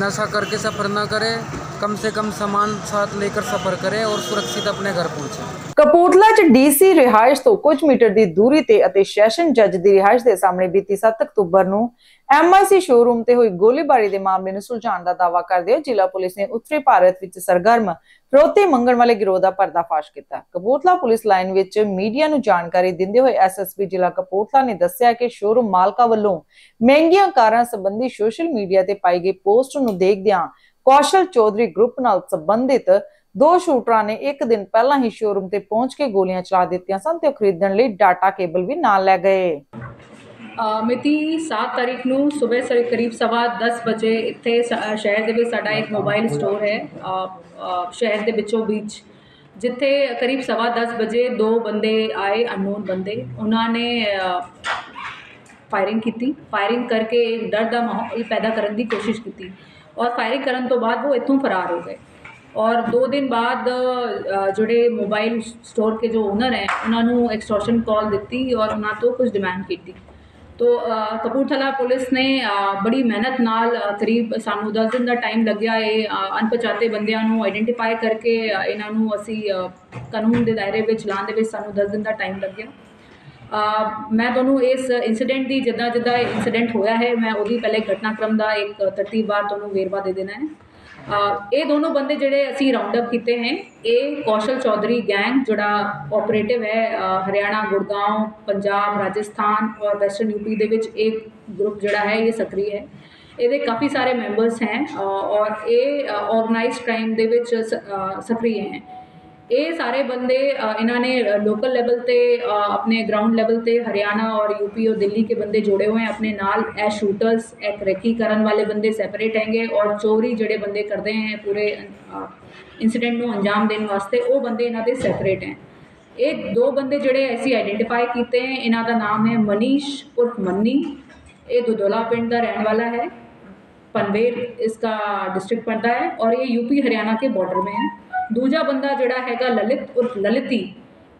नशा करके सफ़र ना करे कम से कम सामान साथ लेकर सफ़र करें और सुरक्षित अपने घर पहुँचें ਕਪੂਰਥਲਾ 'ਚ ਡੀਸੀ ਰਿਹਾਇਸ਼ ਤੋਂ ਕੁਝ ਮੀਟਰ ਦੀ ਦੂਰੀ ਤੇ ਅਤੇ ਸੈਸ਼ਨ ਜੱਜ ਦੀ ਰਿਹਾਇਸ਼ ਦੇ ਸਾਹਮਣੇ ਬੀਤੀ 7 ਅਕਤੂਬਰ ਨੂੰ ਐਮਆਈਸੀ ਸ਼ੋਰੂਮ ਤੇ ਹੋਈ ਗੋਲੀਬਾਰੀ ਦੇ ਮਾਮਲੇ ਨੂੰ ਸੁਲਝਾਉਣ ਦਾ ਦਾਅਵਾ ਕਰਦੇ ਹੋਏ ਜ਼ਿਲ੍ਹਾ ਪੁਲਿਸ ਨੇ ਉੱਤਰੀ ਭਾਰਤ ਵਿੱਚ ਸਰਗਰਮ ਫਰੋਤੀ ਮੰਗਣ ਵਾਲੇ ਗਿਰੋਹ ਦਾ ਪਰਦਾਫਾਸ਼ ਕੀਤਾ ਕਪੂਰਥਲਾ ਪੁਲਿਸ ਲਾਈਨ ਵਿੱਚ ਮੀਡੀਆ ਨੂੰ ਜਾਣਕਾਰੀ ਦਿੰਦੇ ਹੋਏ ਐਸਐਸਪੀ ਜ਼ਿਲ੍ਹਾ ਕਪੂਰਥਲਾ ਨੇ ਦੱਸਿਆ ਕਿ ਸ਼ੋਰੂਮ ਮਾਲਕਾਂ ਵੱਲੋਂ ਮਹਿੰਗੀਆਂ ਕਾਰਾਂ ਸੰਬੰਧੀ ਸੋਸ਼ਲ ਮੀਡੀਆ ਤੇ ਪਾਈ ਗਈ ਪੋਸਟ ਨੂੰ ਦੇਖਦਿਆਂ ਕੌਸ਼ਲ ਚੌਧਰੀ ਗਰੁੱਪ ਨਾਲ ਸੰਬੰਧਿਤ ਦੋ ਸ਼ੂਟਰਾਂ ਨੇ ਇੱਕ ਦਿਨ ਪਹਿਲਾਂ ਹੀ ਸ਼ੋਰੂਮ ਤੇ ਪਹੁੰਚ ਕੇ ਗੋਲੀਆਂ ਚਲਾ ਦਿੱਤੀਆਂ ਸਨ ਤੇ ਉਹ ਖਰੀਦਣ ਲਈ ਡਾਟਾ ਕੇਬਲ ਵੀ ਨਾਲ ਲੈ ਗਏ। ਮਿਤੀ 7 ਤਾਰੀਖ ਨੂੰ ਸਵੇਰ ਸੇ ਕਰੀਬ ਸਵਾ 10 ਵਜੇ ਇੱਥੇ ਸ਼ਹਿਰ ਦੇ ਵਿੱਚ ਸਾਡਾ ਇੱਕ ਮੋਬਾਈਲ ਸਟੋਰ ਹੈ। ਅ, ਸ਼ਹਿਰ ਦੇ ਵਿੱਚੋਂ ਵਿੱਚ ਜਿੱਥੇ ਕਰੀਬ ਸਵਾ 10 ਵਜੇ ਦੋ ਬੰਦੇ ਆਏ ਅਨਨੋਨ ਬੰਦੇ। ਉਹਨਾਂ ਨੇ ਫਾਇਰਿੰਗ ਕੀਤੀ। ਫਾਇਰਿੰਗ ਕਰਕੇ ਡਰ ਦਾ ਮਾਹੌਲ ਪੈਦਾ ਕਰਨ ਦੀ ਕੋਸ਼ਿਸ਼ ਕੀਤੀ। ਔਰ ਫਾਇਰਿੰਗ ਕਰਨ ਤੋਂ ਬਾਅਦ ਉਹ ਇੱਥੋਂ ਫਰਾਰ ਹੋ ਗਏ ਔਰ 2 ਦਿਨ ਬਾਅਦ ਜਿਹੜੇ ਮੋਬਾਈਲ ਸਟੋਰ ਕੇ ਜੋ ਓਨਰ ਹੈ ਉਹਨਾਂ ਨੂੰ ਐਕਸਟੋਰਸ਼ਨ ਕਾਲ ਦਿੱਤੀ ਔਰ ਉਹਨਾਂ ਤੋਂ ਕੁਝ ਡਿਮਾਂਡ ਕੀਤੀ ਤੋ ਕਪੂਰਥਲਾ ਪੁਲਿਸ ਨੇ ਬੜੀ ਮਿਹਨਤ ਨਾਲ ਕਰੀਬ ਸਾਨੂੰ 10 ਦਿਨ ਦਾ ਟਾਈਮ ਲੱਗਿਆ ਇਹ ਅਣਪਛਾਤੇ ਬੰਦਿਆਂ ਨੂੰ ਆਈਡੈਂਟੀਫਾਈ ਕਰਕੇ ਇਹਨਾਂ ਨੂੰ ਅਸੀਂ ਕਾਨੂੰਨ ਦੇ ਦਾਇਰੇ ਵਿੱਚ ਲਾਉਣ ਦੇ ਵਿੱਚ ਸਾਨੂੰ 10 ਦਿਨ ਦਾ ਟਾਈਮ ਲੱਗਿਆ ਮੈਂ ਤੁਹਾਨੂੰ ਇਸ ਇੰਸੀਡੈਂਟ ਦੀ ਜਿੱਦਾਂ ਜਿੱਦਾਂ ਇਹ ਇੰਸੀਡੈਂਟ ਹੋਇਆ ਹੈ, ਮੈਂ ਉਹਦੀ ਪਹਿਲੇ ਘਟਨਾਕ੍ਰਮ ਦਾ ਇੱਕ ਤਰਤੀਬਵਾਰ ਤੁਹਾਨੂੰ ਵੇਰਵਾ ਦੇ ਦੇਣਾ ਹੈ। ਇਹ ਦੋਨੋਂ ਬੰਦੇ ਜਿਹੜੇ ਅਸੀਂ ਰਾਉਂਡ ਅਪ ਕੀਤੇ ਹਨ ਇਹ ਕੌਸ਼ਲ ਚੌਧਰੀ ਗੈਂਗ ਜਿਹੜਾ ਆਪਰੇਟਿਵ ਹੈ ਹਰਿਆਣਾ, ਗੁੜਗਾਉਂ, ਪੰਜਾਬ, ਰਾਜਸਥਾਨ ਔਰ ਵੈਸਟਰਨ ਯੂਪੀ ਦੇ ਵਿੱਚ ਇੱਕ ਗਰੁੱਪ ਜਿਹੜਾ ਹੈ, ਇਹ ਸਕਰੀ ਹੈ। ਇਹਦੇ ਕਾਫੀ ਸਾਰੇ ਮੈਂਬਰਸ ਹਨ ਔਰ ਇਹ ਆਰਗੇਨਾਈਜ਼ਡ ਕ੍ਰਾਈਮ ਦੇ ਵਿੱਚ ਸਕਰੀ ਹੈ। ਇਹ ਸਾਰੇ ਬੰਦੇ ਅ, ਇਹਨਾਂ ਨੇ ਲੋਕਲ ਲੈਵਲ ਤੇ ਅ, ਆਪਣੇ ਗਰਾਊਂਡ ਲੈਵਲ ਤੇ ਹਰਿਆਣਾ ਔਰ यूपी और दिल्ली के बंदे जोड़े हुए हैं अपने नाल ए शूटर्स ए क्रैकी ਕਰਨ ਵਾਲੇ ਬੰਦੇ ਸੈਪਰੇਟ ਹੈਗੇ ਔਰ ਚੋਰੀ ਜਿਹੜੇ ਬੰਦੇ ਕਰਦੇ हैं ਪੂਰੇ ਇਨਸੀਡੈਂਟ ਨੂੰ ਅੰਜਾਮ ਦੇਣ ਵਾਸਤੇ ਉਹ ਬੰਦੇ ਇਹਨਾਂ ਦੇ ਸੈਪਰੇਟ ਹੈ ਇਹ ਦੋ ਬੰਦੇ ਜਿਹੜੇ ਅਸੀਂ ਆਈਡੈਂਟੀਫਾਈ ਕੀਤੇ हैं ਇਹਨਾਂ ਦਾ ਨਾਮ ਹੈ ਮਨੀਸ਼ ਉਰਫ ਮੰਨੀ ਇਹ ਦੁਦੋਲਾ ਪਿੰਡ ਦਾ ਰਹਿਣ वाला है पनवेल इसका डिस्ट्रिक्ट पड़ता है और ये यूपी हरियाणा के बॉर्डर में है दूजा बंदा जड़ा हैगा ललित उर्फ ललिती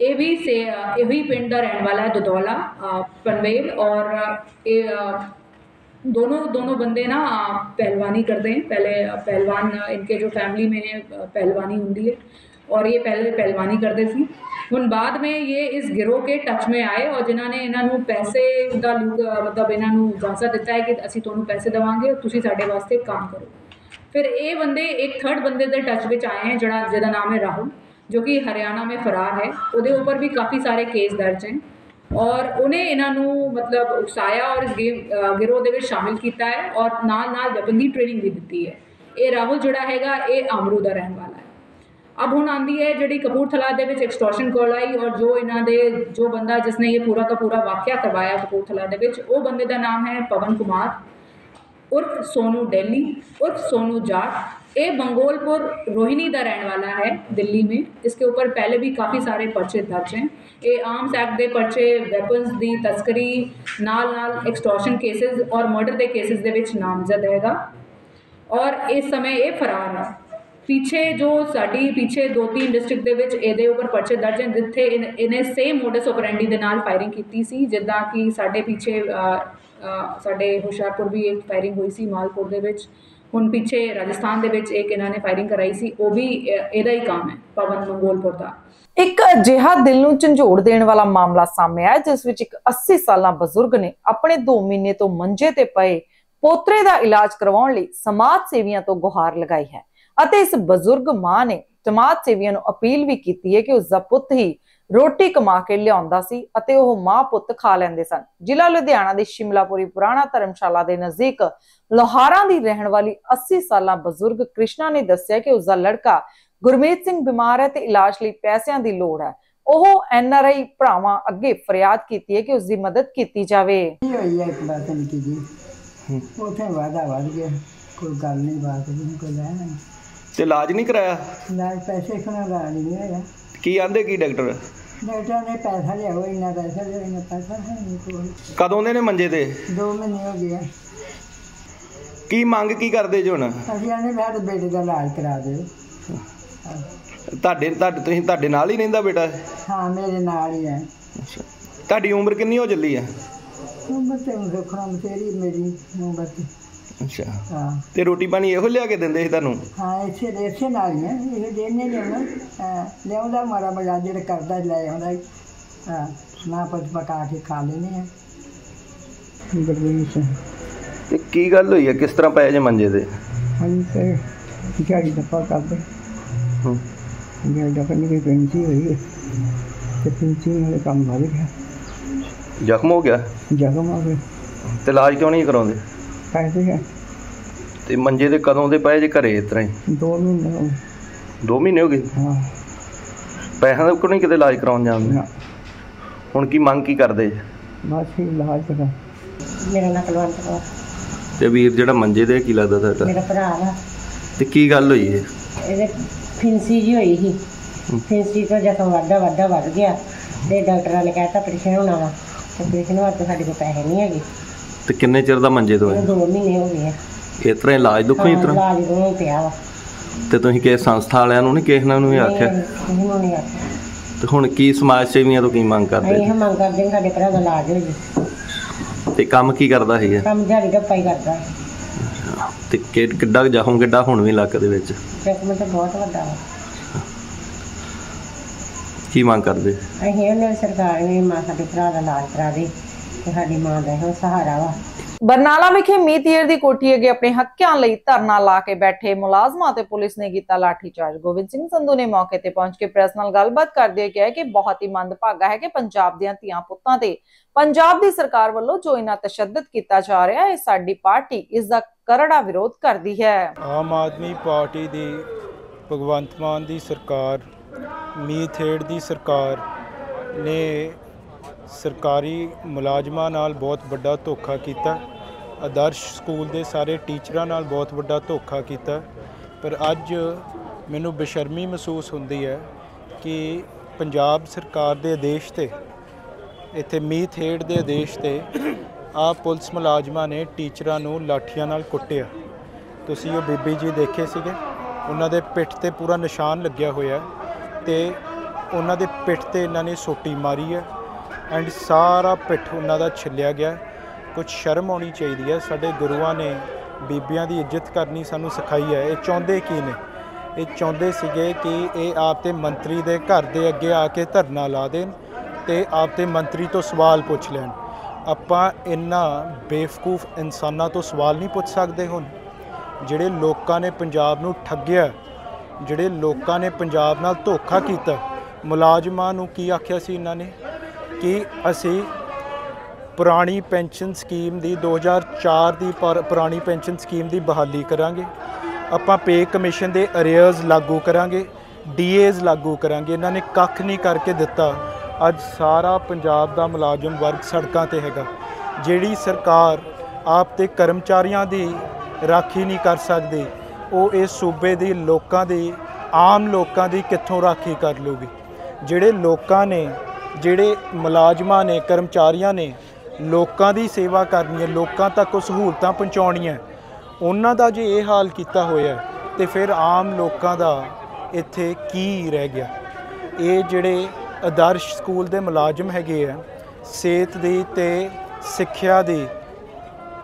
ਇਹ ਵੀ ਸੇ ਇਹ ਵੀ ਪਿੰਡ ਦਾ ਰਹਿਣ ਵਾਲਾ ਹੈ ਦੁਦੌਲਾ ਅ, ਪਨਵੇਲ ਔਰ ਇਹ ਅ, दोनों दोनों बंदे ना अ, पहलवानी करते हैं पहले अ, पहलवान अ, इनके जो फैमिली में है अ, पहलवानी होती है और ये पहले पहलवानी करते सी ਹੁਣ ਬਾਅਦ में ये इस गिरोह के टच में आए और ਜਿਨ੍ਹਾਂ ਨੇ ਇਹਨਾਂ ਨੂੰ ਪੈਸੇ ਦਾ ਲੁਕ ਮਤਲਬ ਇਹਨਾਂ ਨੂੰ ਇਜਾਜ਼ਤ ਦਿੱਤਾ ਹੈ ਕਿ ਅਸੀਂ ਤੁਹਾਨੂੰ ਪੈਸੇ ਦੇਵਾਂਗੇ ਤੁਸੀਂ ਸਾਡੇ ਵਾਸਤੇ ਕੰਮ ਕਰੋ ਫਿਰ ਇਹ ਬੰਦੇ, ਇੱਕ ਥਰਡ ਬੰਦੇ ਦੇ ਟੱਚ ਵਿੱਚ ਆਏ ਹੈ, ਜਿਹੜਾ ਜਿਹਦਾ ਨਾਮ ਹੈ ਰਾਹੁਲ, ਜੋ ਕਿ ਹਰਿਆਣਾ ਮੇਂ ਫਰਾਰ ਹੈ। ਉਹਦੇ ਉੱਪਰ ਵੀ ਕਾਫੀ ਸਾਰੇ ਕੇਸ ਦਰਜ ਹੈ ਔਰ ਉਹਨੇ ਇਹਨਾਂ ਨੂੰ ਮਤਲਬ ਉਕਸਾਇਆ ਔਰ ਇਸ ਗਿਰੋਹ ਦੇ ਵਿੱਚ ਸ਼ਾਮਿਲ ਕੀਤਾ ਹੈ ਔਰ ਨਾਲ ਨਾਲ ਜਬੰਦੀ ਟ੍ਰੇਨਿੰਗ ਵੀ ਦਿੱਤੀ ਹੈ। ਇਹ ਰਾਹੁਲ ਜਿਹੜਾ ਹੈਗਾ, ਇਹ ਆਮਰੂ ਦਾ ਰਹਿਣ ਵਾਲਾ ਹੈ। ਅਬ ਹੁਣ ਆਂਦੀ ਹੈ ਜਿਹੜੀ ਕਪੂਰਥਲਾ ਦੇ ਵਿੱਚ ਐਕਸਟੋਰਸ਼ਨ ਕਾਲ ਆਈ ਔਰ ਜੋ ਇਹਨਾਂ ਦੇ, ਜੋ ਬੰਦਾ ਜਿਸਨੇ ਇਹ ਪੂਰਾ ਦਾ ਪੂਰਾ ਵਾਕਿਆ ਕਰਵਾਇਆ ਕਪੂਰਥਲਾ ਦੇ ਵਿੱਚ, ਉਹ ਬੰਦੇ ਦਾ ਨਾਮ ਹੈ ਪਵਨ ਕੁਮਾਰ। उर्फ सोनू दिल्ली उर्फ सोनू जाट ये बंगोलपुर रोहिणी का रहने वाला है दिल्ली में इसके ऊपर पहले भी काफ़ी सारे पर्चे दर्ज हैं ये आर्म्स एक्ट के पर्चे वैपन्स की तस्करी नाल नाल एक्सटॉर्शन केसेस और मर्डर के केसेस ਦੇ ਵਿੱਚ ਨਾਮਜ਼ਦ ਹੈਗਾ ਔਰ ਇਸ ਸਮੇਂ ਇਹ ਫਰਾਰ ਹੈ ਪਿੱਛੇ ਜੋ ਸਾਡੀ ਪਿੱਛੇ ਦੋ ਤਿੰਨ ਡਿਸਟ੍ਰਿਕਟ ਦੇ ਵਿੱਚ ਇਹਦੇ ਉੱਪਰ ਪਰਚੇ ਦਰਜ ਹਨ ਜਿੱਥੇ ਇਹਨ- ਇਹਨੇ ਸੇਮ ਮੋਡਸ ਆਪਰੈਂਡੀ ਦੇ ਨਾਲ ਫਾਇਰਿੰਗ ਕੀਤੀ ਸੀ ਜਿੱਦਾਂ ਕਿ ਸਾਡੇ ਪਿੱਛੇ ਅ, ਅ, ਸਾਡੇ ਹੁਸ਼ਿਆਰਪੁਰ ਵੀ ਇੱਕ ਫਾਇਰਿੰਗ ਹੋਈ ਸੀ ਮਾਲਪੁਰ ਦੇ ਵਿੱਚ। ਹੁਣ ਪਿੱਛੇ ਰਾਜਸਥਾਨ ਦੇ ਵਿੱਚ ਇੱਕ ਇਹਨਾਂ ਨੇ ਫਾਇਰਿੰਗ ਕਰਾਈ ਸੀ, ਉਹ ਵੀ ਇਹਦਾ ਹੀ ਕੰਮ ਹੈ, ਪਵਨ ਮੰਗੋਲਪੁਰ ਦਾ। ਇੱਕ ਅਜਿਹਾ ਦਿਲ ਨੂੰ ਝੰਜੋੜ ਦੇਣ ਵਾਲਾ ਮਾਮਲਾ ਸਾਹਮਣੇ ਆਇਆ, ਜਿਸ ਵਿੱਚ ਇੱਕ 80 ਸਾਲਾਂ ਬਜ਼ੁਰਗ ਨੇ ਆਪਣੇ 2 ਮਹੀਨੇ ਤੋਂ ਮੰਜੇ ਤੇ ਪਏ ਪੋਤਰੇ ਦਾ ਇਲਾਜ ਕਰਵਾਉਣ ਲਈ ਸਮਾਜ ਸੇਵੀਆਂ ਤੋਂ ਗੁਹਾਰ ਲਗਾਈ ਹੈ। ਅਤੇ ਇਸ ਬਜ਼ੁਰਗ ਮਾਂ ਨੇ ਸਮਾਜ ਸੇਵੀਆਂ ਨੂੰ ਅਪੀਲ ਵੀ ਕੀਤੀ ਹੈ ਕਿ ਉਸ ਦਾ ਪੁੱਤ ਹੀ ਰੋਟੀ ਕਮਾ ਕੇ ਲਿਆਉਂਦਾ ਸੀ ਅਤੇ ਉਹ ਮਾਂ ਪੁੱਤ ਖਾ ਲੈਂਦੇ ਸਨ। ਜ਼ਿਲ੍ਹਾ ਲੁਧਿਆਣਾ ਦੇ ਸ਼ਿਮਲਾਪੁਰੀ ਪੁਰਾਣਾ ਧਰਮਸ਼ਾਲਾ ਦੇ ਨਜ਼ਦੀਕ ਲੋਹਾਰਾਂ ਦੀ ਰਹਿਣ ਵਾਲੀ 80 ਸਾਲਾਂ ਬਜ਼ੁਰਗ ਕ੍ਰਿਸ਼ਨਾ ਨੇ ਦੱਸਿਆ ਕਿ ਉਸ ਦਾ ਲੜਕਾ ਗੁਰਮੀਤ ਸਿੰਘ ਬਿਮਾਰ ਹੈ ਤੇ ਇਲਾਜ ਲਈ ਪੈਸਿਆਂ ਦੀ ਲੋੜ ਹੈ। ਉਹ ਐਨਆਰਆਈ ਭਰਾਵਾਂ ਅੱਗੇ ਫਰਿਆਦ ਕੀਤੀ ਹੈ ਕਿ ਉਸ ਦੀ ਮਦਦ ਕੀਤੀ ਜਾਵੇ। ਇਹ ਹੋਈ ਹੈ ਇੱਕ ਬਾਤ ਨਿੱਕੀ ਜੀ ਉੱਥੇ ਵਾਦਾ ਵੱਧ ਗਿਆ। ਕੋਈ ਗੱਲ ਨਹੀਂ ਬਾਤ ਨਹੀਂ ਕੋਈ ਲੈਣਾ ਨਹੀਂ ਤੇ ਇਲਾਜ ਨਹੀਂ ਕਰਾਇਆ? ਨਾ ਪੈਸੇ ਖਣਾ ਦਾ ਨਹੀਂ ਹੋਇਆ। ਕੀ ਆਂਦੇ ਕੀ ਡਾਕਟਰ? ਡਾਕਟਰ ਨੇ ਪੈਸਾ ਲਿਆ ਹੋਇਆ ਇੰਨਾ ਪੈਸਾ ਲਿਆ ਇੰਨਾ ਪੈਸਾ ਹੈ ਨਹੀਂ ਕੋਲ ਕਦੋਂ ਦੇ ਨੇ ਮੰਜੇ ਤੇ? ਦੋ ਮਹੀਨੇ ਹੋ ਗਏ ਆ। ਕੀ ਮੰਗ ਕੀ ਕਰਦੇ ਜੀ ਹੁਣ? ਅਸੀਂ ਆਨੇ ਮੈਂ ਤੇ ਬੇਟੇ ਦਾ ਇਲਾਜ ਕਰਾ ਦਿਓ। ਤੁਹਾਡੇ ਤੁਹਾਡੇ ਤੁਸੀਂ ਤੁਹਾਡੇ ਨਾਲ ਹੀ ਰਹਿੰਦਾ ਬੇਟਾ? ਹਾਂ ਮੇਰੇ ਨਾਲ ਹੀ ਹੈ। ਤੁਹਾਡੀ ਉਮਰ ਕਿੰਨੀ ਹੋ ਚੱਲੀ ਆ ਉਮਰ ਤੇ ਹੁਣ ਦੇਖਣਾ ਤੇਰੀ ਮੇਰੀ ਉਮਰ। ਤੇ ਤੇ ਰੋਟੀ ਪਾਣੀ ਇਹੋ ਲਿਆ ਕੇ ਦਿੰਦੇ ਸੀ ਤੁਹਾਨੂੰ? ਹਾਂ ਇੱਥੇ ਦੇ ਇੱਥੇ ਨਾਲ ਹੀ ਹੈ ਇਹ ਦੇਣੇ ਲਿਆਉਣਾ ਲਿਆਉਂਦਾ ਮਾਰਾ ਮਜਾ ਜਿਹੜਾ ਕਰਦਾ ਲੈ ਆਉਂਦਾ ਹਾਂ ਨਾ ਪਤ ਪਕਾ ਕੇ ਖਾ ਲੈਨੇ ਆ। ਤੇ ਕੀ ਗੱਲ ਹੋਈ ਹੈ ਕਿਸ ਤਰ੍ਹਾਂ ਪਏ ਜੇ ਮੰਜੇ ਤੇ? ਹਾਂਜੀ ਤੇ ਜਿਹੜੀ ਦਫਾ ਕਰਦੇ। ਹੂੰ। ਜ਼ਖਮ ਹੋ ਗਿਆ? ਜ਼ਖਮ ਹੋ ਗਿਆ। ਤੇ ਇਲਾਜ ਕਿਉਂ ਨਹੀਂ ਕਰਾਉਂਦੇ? ਪੈ ਤੇ ਮੰਜੇ ਦੇ ਕਦੋਂ ਦੇ ਪਏ ਜੇ ਘਰੇ ਇਸ ਤਰ੍ਹਾਂ ਹੀ? ਦੋ ਮਹੀਨੇ ਹੋ 2 ਮਹੀਨੇ ਹੋ ਗਏ? ਹਾਂ। ਪੈਸਿਆਂ ਦਾ ਕੋਈ ਕਿਤੇ ਇਲਾਜ ਕਰਾਉਣ ਜਾਂਦੇ ਨਾ, ਹੁਣ ਕੀ ਮੰਗ ਕੀ ਕਰਦੇ? ਬਸ ਇਲਾਜ ਕਰਾ। ਮੇਰਾ ਨਾਂ ਕੁਲਵੰਤ ਕੌਰ। ਤੇ ਵੀਰ ਜਿਹੜਾ ਮੰਜੇ ਦੇ ਕੀ ਲੱਗਦਾ ਤੁਹਾਡਾ? ਮੇਰਾ ਭਰਾ ਵਾ। ਤੇ ਕੀ ਗੱਲ ਹੋਈ ਹੈ ਇਹਦੇ ਫਿੰਸੀ ਜੀ ਹੋਈ ਸੀ। ਫਿੰਸੀ ਤੋਂ ਜ਼ਖਮ ਵੱਧਦਾ ਵੱਧਦਾ ਵੱਧ ਗਿਆ ਤੇ ਡਾਕਟਰਾਂ ਨੇ ਕਹਿਤਾ ਆਪਰੇਸ਼ਨ ਹੋਣਾ ਵਾ। ਤੇ ਆਪਰੇਸ਼ਨ ਵਾਸਤੇ ਸਾਡੇ ਕੋਲ ਪੈਸੇ ਨਹੀਂ ਹੈਗੇ। ਤੇ ਕਿੰਨੇ ਚਿਰ ਦਾ ਮੰਜੇ ਤੋਂ ਇਹਨੂੰ ਹੈ? ਦੋ ਮਹੀਨੇ ਹੋ ਗਏ ਆ। ਇਸ ਤਰ੍ਹਾਂ ਇਲਾਜ ਦੁੱਖੋ ਇਸ ਹਾਂ, ਤਰ੍ਹਾਂ? ਇਲਾਜ ਪਿਆ ਵਾ। ਤੇ ਤੁਸੀਂ ਕਿਸੇ ਸੰਸਥਾ ਵਾਲਿਆਂ ਨੂੰ ਨਹੀਂ ਕਿਸੇ ਨਾਲ ਨੂੰ ਵੀ ਆਖਿਆ ਨੂੰ ਤੇ ਹੁਣ ਕੀ ਸਮਾਜ ਸੇਵੀਆਂ ਤੋਂ ਕੀ ਮੰਗ ਅਸੀਂ ਕਰਦੇ ਇਹ ਮੰਗ ਕਰਦੇ ਹਾਂ ਸਾਡੇ ਭਰਾ ਦਾ ਇਲਾਜ ਹੋ ਜੇ। ਤੇ ਕੰਮ ਕੀ ਕਰਦਾ ਸੀਗਾ ਕੰਮ ਦਿਹਾੜੀ ਦਾ ਪਾਈ ਕਰਦਾ। ਤੇ ਕਿ- ਕਿੱਡਾ ਜ਼ਖਮ ਕਿੱਡਾ ਹੁਣ ਵੀ ਲੱਕ ਦੇ ਵਿੱਚ? ਜ਼ਖਮ ਤਾਂ ਬਹੁਤ ਵੱਡਾ ਵਾ। ਕੀ ਮੰਗ ਕਰਦੇ? ਅਸੀਂ ਉਹਨੇ ਸਰਕਾਰ ਨੇ ਮਾਂ ਸਾਡੇ ਭਰਾ ਦਾ ਇਲਾਜ ਕਰਾ ਦੇ। ਤੇ ਸਾਡੀ ਮਾਂ ਦਾ ਇਹੋ ਸਹਾਰਾ ਵਾ। ਬਰਨਾਲਾ ਵਿਖੇ ਮੀਤੀਰ ਦੀ ਕੋਠੀ ਅੱਗੇ ਆਪਣੇ ਹੱਕਾਂ ਲਈ ਧਰਨਾ ਲਾ ਕੇ ਬੈਠੇ ਮੁਲਾਜ਼ਮਾਂ ਤੇ ਪੁਲਿਸ ਨੇ ਕੀਤਾ ਲਾਠੀਚਾਰਜ। ਗੋਬਿੰਦ ਸਿੰਘ ਸੰਧੂ ਨੇ ਮੌਕੇ ਤੇ ਪਹੁੰਚ ਕੇ ਪ੍ਰੈਸ ਨਾਲ ਗੱਲਬਾਤ ਕਰਦੇ ਹੋਏ ਕਿਹਾ ਕਿ ਬਹੁਤ ਹੀ ਮੰਦਭਾਗਾ ਹੈ ਕਿ ਪੰਜਾਬ ਦੀਆਂ ਧੀਆਂ ਪੁੱਤਾਂ ਤੇ ਪੰਜਾਬ ਦੀ ਸਰਕਾਰ ਵੱਲੋਂ ਜੋ ਇਨਾ ਤਸ਼ੱਦਦ ਕੀਤਾ ਜਾ ਰਿਹਾ ਹੈ ਸਾਡੀ ਪਾਰਟੀ ਇਸ ਦਾ ਕਰੜਾ ਵਿਰੋਧ ਕਰਦੀ ਹੈ। ਆਮ ਆਦਮੀ ਪਾਰਟੀ ਦੀ ਭਗਵੰਤ ਮਾਨ ਦੀ ਸਰਕਾਰ ਮੀਥੇੜ ਦੀ ਸਰਕਾਰ ਨੇ ਸਰਕਾਰੀ ਮੁਲਾਜ਼ਮਾਂ ਨਾਲ ਬਹੁਤ ਵੱਡਾ ਧੋਖਾ ਕੀਤਾ। ਆਦਰਸ਼ ਸਕੂਲ ਦੇ ਸਾਰੇ ਟੀਚਰਾਂ ਨਾਲ ਬਹੁਤ ਵੱਡਾ ਧੋਖਾ ਕੀਤਾ। ਪਰ ਅੱਜ ਮੈਨੂੰ ਬੇਸ਼ਰਮੀ ਮਹਿਸੂਸ ਹੁੰਦੀ ਹੈ ਕਿ ਪੰਜਾਬ ਸਰਕਾਰ ਦੇ ਆਦੇਸ਼ ਤੇ, ਇੱਥੇ ਮੀਥੇੜ ਦੇ ਆਦੇਸ਼ ਤੇ ਆ ਪੁਲਿਸ ਮੁਲਾਜ਼ਮਾਂ ਨੇ ਟੀਚਰਾਂ ਨੂੰ ਲਾਠੀਆਂ ਨਾਲ ਕੁੱਟਿਆ। ਤੁਸੀਂ ਉਹ ਬੀਬੀ ਜੀ ਦੇਖੇ ਸੀਗੇ? ਉਹਨਾਂ ਦੇ ਪਿੱਠ ਤੇ ਪੂਰਾ ਨਿਸ਼ਾਨ ਲੱਗਿਆ ਹੋਇਆ ਹੈ ਤੇ ਉਹਨਾਂ ਦੇ ਪਿੱਠ ਤੇ ਇਹਨਾਂ ਨੇ ਸੋਟੀ ਮਾਰੀ ਹੈ। ਐਂਡ ਸਾਰਾ ਪਿੱਠ ਉਹਨਾਂ ਦਾ ਛਿੱਲਿਆ ਗਿਆ। ਕੁਝ ਸ਼ਰਮ ਆਉਣੀ ਚਾਹੀਦੀ ਹੈ। ਸਾਡੇ ਗੁਰੂਆਂ ਨੇ ਬੀਬੀਆਂ ਦੀ ਇੱਜ਼ਤ ਕਰਨੀ ਸਾਨੂੰ ਸਿਖਾਈ ਹੈ। ਇਹ ਚਾਹੁੰਦੇ ਕੀ ਨੇ? ਇਹ ਚਾਹੁੰਦੇ ਸੀਗੇ ਕਿ ਇਹ ਆਪ ਤੇ ਮੰਤਰੀ ਦੇ ਘਰ ਦੇ ਅੱਗੇ ਆ ਕੇ ਧਰਨਾ ਲਾ ਦੇਣ ਤੇ ਆਪ ਤੇ ਮੰਤਰੀ ਤੋਂ ਸਵਾਲ ਪੁੱਛ ਲੈਣ। ਆਪਾਂ ਇੰਨਾ ਬੇਵਕੂਫ ਇਨਸਾਨਾਂ ਤੋਂ ਸਵਾਲ ਨਹੀਂ ਪੁੱਛ ਸਕਦੇ ਹੁਣ। ਜਿਹੜੇ ਲੋਕਾਂ ਨੇ ਪੰਜਾਬ ਨੂੰ ਠੱਗਿਆ, ਜਿਹੜੇ ਲੋਕਾਂ ਨੇ ਪੰਜਾਬ ਨਾਲ ਧੋਖਾ ਕੀਤਾ, ਮੁਲਾਜ਼ਮਾਂ ਨੂੰ ਕੀ ਆਖਿਆ ਸੀ ਇਹਨਾਂ ਨੇ? ਕਿ ਅਸੀਂ ਪੁਰਾਣੀ ਪੈਨਸ਼ਨ ਸਕੀਮ ਦੀ 2004 ਦੀ ਪਰ- ਪੁਰਾਣੀ ਪੈਨਸ਼ਨ ਸਕੀਮ ਦੀ ਬਹਾਲੀ ਕਰਾਂਗੇ। ਆਪਾਂ ਪੇ ਕਮਿਸ਼ਨ ਦੇ ਅਰੀਅਰਸ ਲਾਗੂ ਕਰਾਂਗੇ, ਡੀਏਜ਼ ਲਾਗੂ ਕਰਾਂਗੇ। ਇਹਨਾਂ ਨੇ ਕੱਖ ਨਹੀਂ ਕਰਕੇ ਦਿੱਤਾ। ਅੱਜ ਸਾਰਾ ਪੰਜਾਬ ਦਾ ਮੁਲਾਜ਼ਮ ਵਰਗ ਸੜਕਾਂ ਤੇ ਹੈਗਾ। ਜਿਹੜੀ ਸਰਕਾਰ ਆਪ ਤੇ ਕਰਮਚਾਰੀਆਂ ਦੀ ਰਾਖੀ ਨਹੀਂ ਕਰ ਸਕਦੀ, ਉਹ ਇਸ ਸੂਬੇ ਦੇ ਲੋਕਾਂ ਦੀ, ਆਮ ਲੋਕਾਂ ਦੀ ਕਿੱਥੋਂ ਰਾਖੀ ਕਰ ਲੂਗੀ? ਜਿਹੜੇ ਲੋਕਾਂ ਨੇ ਜਿਹੜੇ ਮੁਲਾਜ਼ਮਾਂ ਨੇ ਕਰਮਚਾਰੀਆਂ ਨੇ ਲੋਕਾਂ ਦੀ ਸੇਵਾ ਕਰਨੀ ਹੈ ਲੋਕਾਂ ਤੱਕ ਉਹ ਸਹੂਲਤਾਂ ਪਹੁੰਚਾਉਣੀਆਂ ਉਹਨਾਂ ਦਾ ਜੇ ਇਹ ਹਾਲ ਕੀਤਾ ਹੋਇਆ ਤੇ ਫਿਰ ਆਮ ਲੋਕਾਂ ਦਾ ਇੱਥੇ ਕੀ ਰਹਿ ਗਿਆ? ਇਹ ਜਿਹੜੇ ਆਦਰਸ਼ ਸਕੂਲ ਦੇ ਮੁਲਾਜ਼ਮ ਹੈਗੇ ਆ ਸਿਹਤ ਦੀ ਤੇ ਸਿੱਖਿਆ ਦੀ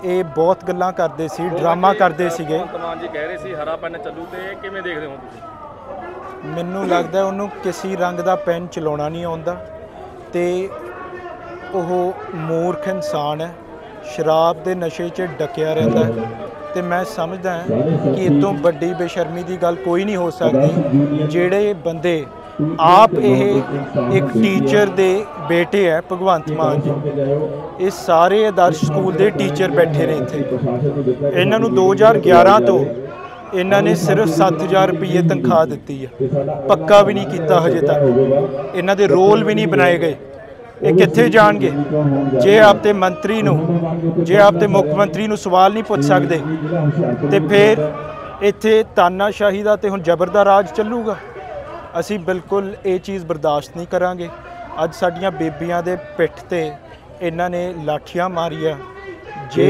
ਇਹ ਬਹੁਤ ਗੱਲਾਂ ਕਰਦੇ ਸੀ ਡਰਾਮਾ ਕਰਦੇ ਸੀਗੇ। ਮਾਨ ਜੀ ਕਹਿ ਰਹੇ ਸੀ ਹਰਾ ਪੈਨ ਚੱਲੂ ਤੇ ਕਿਵੇਂ ਦੇਖਦੇ ਹੋ ਤੁਸੀਂ? ਮੈਨੂੰ ਲੱਗਦਾ ਉਹਨੂੰ ਕਿਸੇ ਰੰਗ ਦਾ ਪੈਨ ਚਲਾਉਣਾ ਨਹੀਂ ਆਉਂਦਾ। ਤੇ ਉਹ ਮੂਰਖ ਇਨਸਾਨ ਹੈ। ਸ਼ਰਾਬ ਦੇ ਨਸ਼ੇ 'ਚ ਡਕਿਆ ਰਹਿੰਦਾ ਹੈ। ਤੇ ਮੈਂ ਸਮਝਦਾ ਕਿ ਇਹ ਤੋਂ ਵੱਡੀ ਬੇਸ਼ਰਮੀ ਦੀ ਗੱਲ ਕੋਈ ਨਹੀਂ ਹੋ ਸਕਦੀ, ਜਿਹੜੇ ਬੰਦੇ ਆਪ ਇਹ ਇੱਕ ਟੀਚਰ ਦੇ ਬੇਟੇ ਹੈ, ਭਗਵੰਤ ਮਾਨ ਜੀ। ਇਹ ਸਾਰੇ ਆਦਰਸ਼ ਸਕੂਲ ਦੇ ਟੀਚਰ ਬੈਠੇ ਨੇ ਇੱਥੇ। ਇਹਨਾਂ ਨੂੰ 2011 ਤੋਂ ਇਹਨਾਂ ਨੇ ਸਿਰਫ 7000 ਰੁਪਏ ਤਨਖਾਹ ਦਿੱਤੀ ਹੈ ਪੱਕਾ ਵੀ ਨਹੀਂ ਕੀਤਾ ਹਜੇ ਤੱਕ। ਇਹਨਾਂ ਦੇ ਰੋਲ ਵੀ ਨਹੀਂ ਬਣਾਏ ਗਏ। ਇਹ ਕਿੱਥੇ ਜਾਣਗੇ? ਜੇ ਆਪ ਤੇ ਮੰਤਰੀ ਨੂੰ, ਜੇ ਆਪ ਤੇ ਮੁੱਖ ਮੰਤਰੀ ਨੂੰ ਸਵਾਲ ਨਹੀਂ ਪੁੱਛ ਸਕਦੇ, ਤੇ ਫਿਰ ਇੱਥੇ ਤਾਨਾਸ਼ਾਹੀ ਦਾ ਤੇ ਹੁਣ ਜ਼ਬਰ ਦਾ ਰਾਜ ਚੱਲੂਗਾ। ਅਸੀਂ ਬਿਲਕੁਲ ਇਹ ਚੀਜ਼ ਬਰਦਾਸ਼ਤ ਨਹੀਂ ਕਰਾਂਗੇ। ਅੱਜ ਸਾਡੀਆਂ ਬੇਬੀਆਂ ਦੇ ਪਿੱਠ ਤੇ ਇਹਨਾਂ ਨੇ ਲਾਠੀਆਂ ਮਾਰੀਆਂ। ਜੇ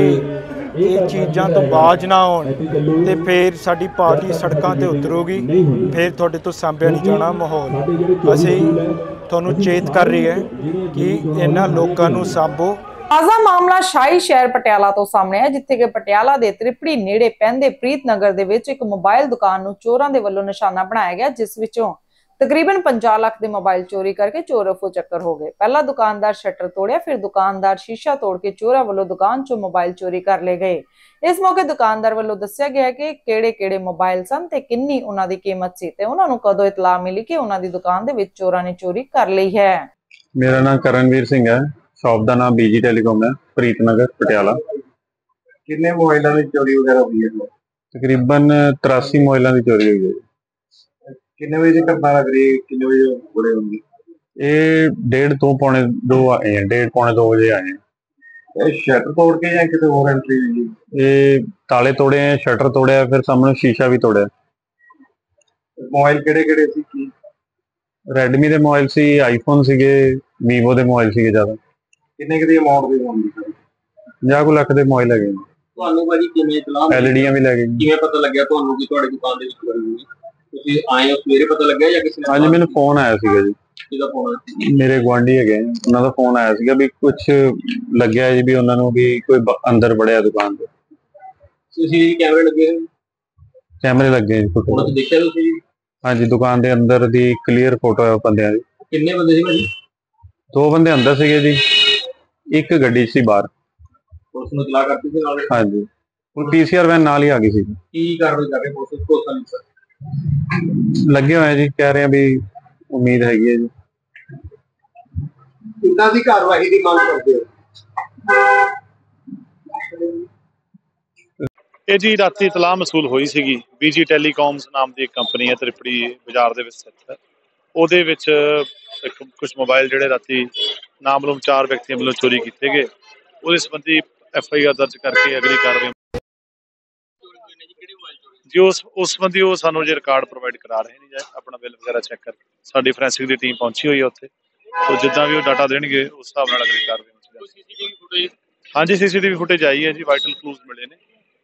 ਇਹ ਚੀਜ਼ਾਂ ਤੋਂ ਬਾਜ ਨਾ ਆਉਣ ਤੇ ਫਿਰ ਸਾਡੀ ਪਾਰਟੀ ਸੜਕਾਂ ਤੇ ਉਤਰੂਗੀ, ਫਿਰ ਤੁਹਾਡੇ ਤੋਂ ਸਾਂਭਿਆ ਨਹੀਂ ਜਾਣਾ ਮਾਹੌਲ। ਅਸੀਂ ਤੁਹਾਨੂੰ ਚੇਤ ਕਰ ਰਹੇ ਹਾਂ ਕਿ ਇਹਨਾਂ ਲੋਕਾਂ ਨੂੰ ਸਾਂਭੋ। ਤਾਜ਼ਾ ਮਾਮਲਾ ਸ਼ਾਹੀ ਸ਼ਹਿਰ ਪਟਿਆਲਾ ਤੋਂ ਸਾਹਮਣੇ ਹੈ, ਜਿੱਥੇ ਕਿ ਪਟਿਆਲਾ ਦੇ ਤ੍ਰਿਪੜੀ ਨੇੜੇ ਪੈਂਦੇ ਪ੍ਰੀਤਨਗਰ ਦੇ ਵਿੱਚ ਇੱਕ ਮੋਬਾਈਲ ਦੁਕਾਨ ਨੂੰ ਚੋਰਾਂ ਦੇ ਵੱਲੋਂ ਨਿਸ਼ਾਨਾ ਬਣਾਇਆ ਗਿਆ, ਜਿਸ ਵਿੱਚੋਂ ਤਕਰੀਬਨ 50 ਲੱਖ ਦੇ ਮੋਬਾਈਲ ਚੋਰੀ ਕਰਕੇ ਚੋਰ ਅਫੋ ਚੱਕਰ ਹੋ ਗਏ। ਪਹਿਲਾਂ ਦੁਕਾਨਦਾਰ ਸ਼ਟਰ ਤੋੜਿਆ ਫਿਰ ਦੁਕਾਨਦਾਰ ਸ਼ੀਸ਼ਾ ਤੋੜ ਕੇ ਚੋਰਾਂ ਵੱਲੋਂ ਦੁਕਾਨ ਚੋਂ ਮੋਬਾਈਲ ਚੋਰੀ ਕਰ ਲਏ ਗਏ। ਇਸ ਮੌਕੇ ਦੁਕਾਨਦਾਰ ਵੱਲੋਂ ਦੱਸਿਆ ਗਿਆ ਕਿ ਕਿਹੜੇ-ਕਿਹੜੇ ਮੋਬਾਈਲ ਸਨ ਤੇ ਕਿੰਨੀ ਉਹਨਾਂ ਦੀ ਕੀਮਤ ਸੀ ਤੇ ਉਹਨਾਂ ਨੂੰ ਕਦੋਂ ਇਤਲਾਹ ਮਿਲੀ ਕਿ ਉਹਨਾਂ ਦੀ ਦੁਕਾਨ ਦੇ ਵਿੱਚ ਚੋਰਾਂ ਨੇ ਚੋਰੀ ਕਰ ਲਈ ਹੈ। ਮੇਰਾ ਨਾਮ ਕਰਨਵੀਰ ਸਿੰਘ ਹੈ। ਸ਼ਾਪ ਦਾ ਨਾਮ ਬੀਜੀ ਟੈਲੀਕਾਮ ਹੈ ਪ੍ਰੀਤਨਗਰ ਪਟਿਆਲਾ। ਕਿੰਨੇ ਮੋਬਾਈਲਾਂ ਦੀ ਚੋਰੀ ਵਗੈਰਾ ਹੋਈ ਹੈ ਤਕਰੀਬਨ 83 ਮੋਬਾਈਲਾਂ ਦੀ ਚੋਰੀ ਹੋਈ ਹੈ ਜੀ। ਕਿੰਨੇ ਵਜੇ ਦੀ ਘਟਨਾ ਲੱਗ ਰਹੀ ਕਿੰਨੇ ਵਜੇ ਬੜੇ ਹੋਣਗੇ ਇਹ ਡੇਢ ਤੋਂ ਪੌਣੇ 2 ਆਏ ਹੈ ਡੇਢ ਪੌਣੇ 2 ਵਜੇ ਆਏ ਹੈ ਇਹ ਸ਼ਟਰ ਤੋੜ ਕੇ ਜਾਂ ਕਿਤੇ ਹੋਰ ਐਂਟਰੀ ਹੋਈ ਇਹ ਤਾਲੇ ਤੋੜੇ ਹੈ ਸ਼ਟਰ ਤੋੜਿਆ ਫਿਰ ਸਾਹਮਣੇ ਸ਼ੀਸ਼ਾ ਵੀ ਤੋੜਿਆ। ਮੋਬਾਈਲ ਕਿਹੜੇ ਕਿਹੜੇ ਸੀ? ਕੀ? ਰੈਡਮੀ ਦੇ ਮੋਬਾਈਲ ਸੀ ਆਈਫੋਨ ਸੀਗੇ ਵੀਵੋ ਦੇ ਮੋਬਾਈਲ ਸੀਗੇ ਜ਼ਿਆਦਾ। ਕਿੰਨੇ ਕੁ ਦੀ ਅਮਾਉਂਟ ਦੀ ਹੋਣਗੀ ਸਰ 50 ਕੁ ਲੱਖ ਦੇ ਮੋਬਾਈਲ ਹੈਗੇ ਤੁਹਾਨੂੰ ਭਾਜੀ ਕਿਵੇਂ ਇਤਲਾਹ ਮਿਲੀ? ਐਲਈਡੀਆਂ ਵੀ ਲੈ ਗਏ ਜੀ। ਕਿਵੇਂ ਪਤਾ ਲੱਗਿਆ ਤੁਹਾਨੂੰ ਕਿ ਤੁਹਾਡੀ ਦੁਕਾਨ ਦੇ ਵਿੱਚ ਚੋਰੀ ਹੋਈ ਤੁਸੀਂ ਆਏ ਹੋ ਸਵੇਰੇ ਪਤਾ ਲੱਗਿਆ ਜਾਂ ਕਿਸੇ ਨੇ ਹਾਂਜੀ ਮੈਨੂੰ ਫੋਨ ਆਇਆ ਸੀਗਾ ਜੀ। ਕਿਹਦਾ ਫੋਨ ਆਇਆ ਮੇਰੇ ਗੁਆਂਢੀ ਹੈਗੇ ਆ, ਉਹਨਾਂ ਦਾ ਫੋਨ ਆਇਆ ਸੀਗਾ ਵੀ ਕੁਝ ਲੱਗਿਆ ਜੀ ਵੀ ਉਹਨਾਂ ਨੂੰ ਵੀ ਕੋਈ ਬ- ਅੰਦਰ ਵੜਿਆ ਦੁਕਾਨ ਤੇ। ਸੀਸੀਟੀਵੀ ਕੈਮਰੇ ਲੱਗੇ ਹੋਏ ਕੈਮਰੇ ਲੱਗੇ ਜੀ ਉਹਨਾਂ ਫੋਟੋ ਚ ਦੇਖਿਆ ਤੁਸੀਂ? ਹਾਂਜੀ ਦੁਕਾਨ ਦੇ ਅੰਦਰ ਦੀ ਕਲੀਅਰ ਫੋਟੋ ਹੈ ਬੰਦਿਆਂ ਦੀ। ਕਿੰਨੇ ਬੰਦੇ ਸੀ ਭਾਜੀ ਦੋ ਬੰਦੇ ਅੰਦਰ ਸੀਗੇ ਜੀ ਇੱਕ ਗੱਡੀ 'ਚ ਸੀ ਬਾਹਰ। ਪੁਲਿਸ ਨੂੰ ਇਤਲਾਹ ਕਰਤੀ ਸੀ ਨਾਲ? ਹਾਂਜੀ। ਹੁਣ ਪੀਸੀਆਰ ਵੈਨ ਨਾਲ ਹੀ ਆ ਗਈ ਸੀ। ਕੀ ਕਾਰਵਾਈ ਕਰ ਰਹੇ ਪੁਲਿਸ ਭਰੋਸਾ ਨਹੀਂ ਸਰ ਲੱਗੇ ਹੋਏ ਆ ਜੀ ਕਹਿ ਰਹੇ ਆ ਵੀ ਉਮੀਦ ਹੈਗੀ ਹੈ ਜੀ। ਕਿੰਨਾ ਦੀ ਕਾਰਵਾਈ ਦੀ ਮੰਗ ਕਰਦੇ ਹੋ? ਇਹ ਜੀ ਰਾਤੀ ਇਤਲਾਹ ਮਸੂਲ ਹੋਈ ਸੀਗੀ ਬੀਜੀ ਟੈਲੀਕਾਮਸ ਨਾਮ ਦੀ ਇੱਕ ਕੰਪਨੀ ਹੈ ਤ੍ਰਿਪੜੀ ਬਾਜ਼ਾਰ ਦੇ ਵਿੱਚ ਸਥਿਤ। ਹੈ ਉਹਦੇ ਵਿੱਚ ਇੱਕ ਕੁਝ ਮੋਬਾਈਲ ਜਿਹੜੇ ਰਾਤੀ ਨਾਮਲੂਮ ਚਾਰ ਵਿਅਕਤੀਆਂ ਵੱਲੋਂ ਚੋਰੀ ਕੀਤੇ ਗਏ। ਉਹਦੇ ਸੰਬੰਧੀ ਐਫ ਆਈ ਆਰ ਦਰਜ ਕਰਕੇ ਅਗਲੀ ਕਾਰਵਾਈ ਜੀ ਉਸ ਉਸ ਸੰਬੰਧੀ ਉਹ ਸਾਨੂੰ ਜੇ ਰਿਕਾਰਡ ਪ੍ਰੋਵਾਈਡ ਕਰਾ ਰਹੇ ਨੇ ਜਾਂ ਆਪਣਾ ਬਿੱਲ ਵਗੈਰਾ ਚੈੱਕ ਕਰਕੇ ਸਾਡੀ ਫੋਰੈਂਸਿਕ ਦੀ ਟੀਮ ਪਹੁੰਚੀ ਹੋਈ ਹੈ ਉੱਥੇ। ਸੋ ਜਿੱਦਾਂ ਵੀ ਉਹ ਡਾਟਾ ਦੇਣਗੇ ਉਸ ਹਿਸਾਬ ਨਾਲ ਅਗਲੀ ਕਾਰਵਾਈ ਹੋਵੇਗੀ ਹਾਂਜੀ ਸੀਸੀਟੀਵੀ ਫੁਟੇਜ ਆਈ ਹੈ ਜੀ ਵਾਈਟਲ ਕਲੂਜ਼ ਮਿਲੇ ਨੇ।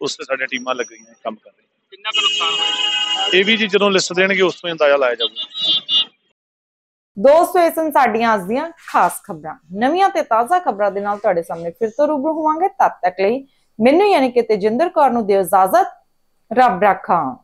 ਉਸ ਤੇ ਸਾਡੀਆਂ ਟੀਮਾਂ ਲੱਗ ਰਹੀਆਂ ਕੰਮ ਕਰ ਰਹੀਆਂ। ਕਿੰਨਾ ਕੁ ਨੁਕਸਾਨ ਹੋਇਆ ਇਹ ਵੀ ਜੀ ਜਦੋਂ ਲਿਸਟ ਦੇਣਗੇ ਉਸ ਤੋਂ ਅੰਦਾਜ਼ਾ ਲਾਇਆ ਜਾਊਗਾ। ਦੋਸਤੋ ਇਹ ਸਨ ਸਾਡੀਆਂ ਅੱਜ ਦੀਆਂ ਖਾਸ ਖਬਰਾਂ। ਨਵੀਆਂ ਤੇ ਤਾਜ਼ਾ ਖਬਰਾਂ ਦੇ ਨਾਲ ਤੁਹਾਡੇ ਸਾਹਮਣੇ ਫਿਰ ਤੋਂ ਰੂਬਰੂ ਹੋਵਾਂਗੇ। ਤਦ ਤੱਕ ਲਈ ਮੈਨੂੰ ਯਾਨੀ ਕਿ ਤੇਜਿੰਦਰ ਕੌਰ ਨੂੰ ਦਿਓ ਇਜਾਜ਼ਤ। ਰੱਬ ਰਾਖਾ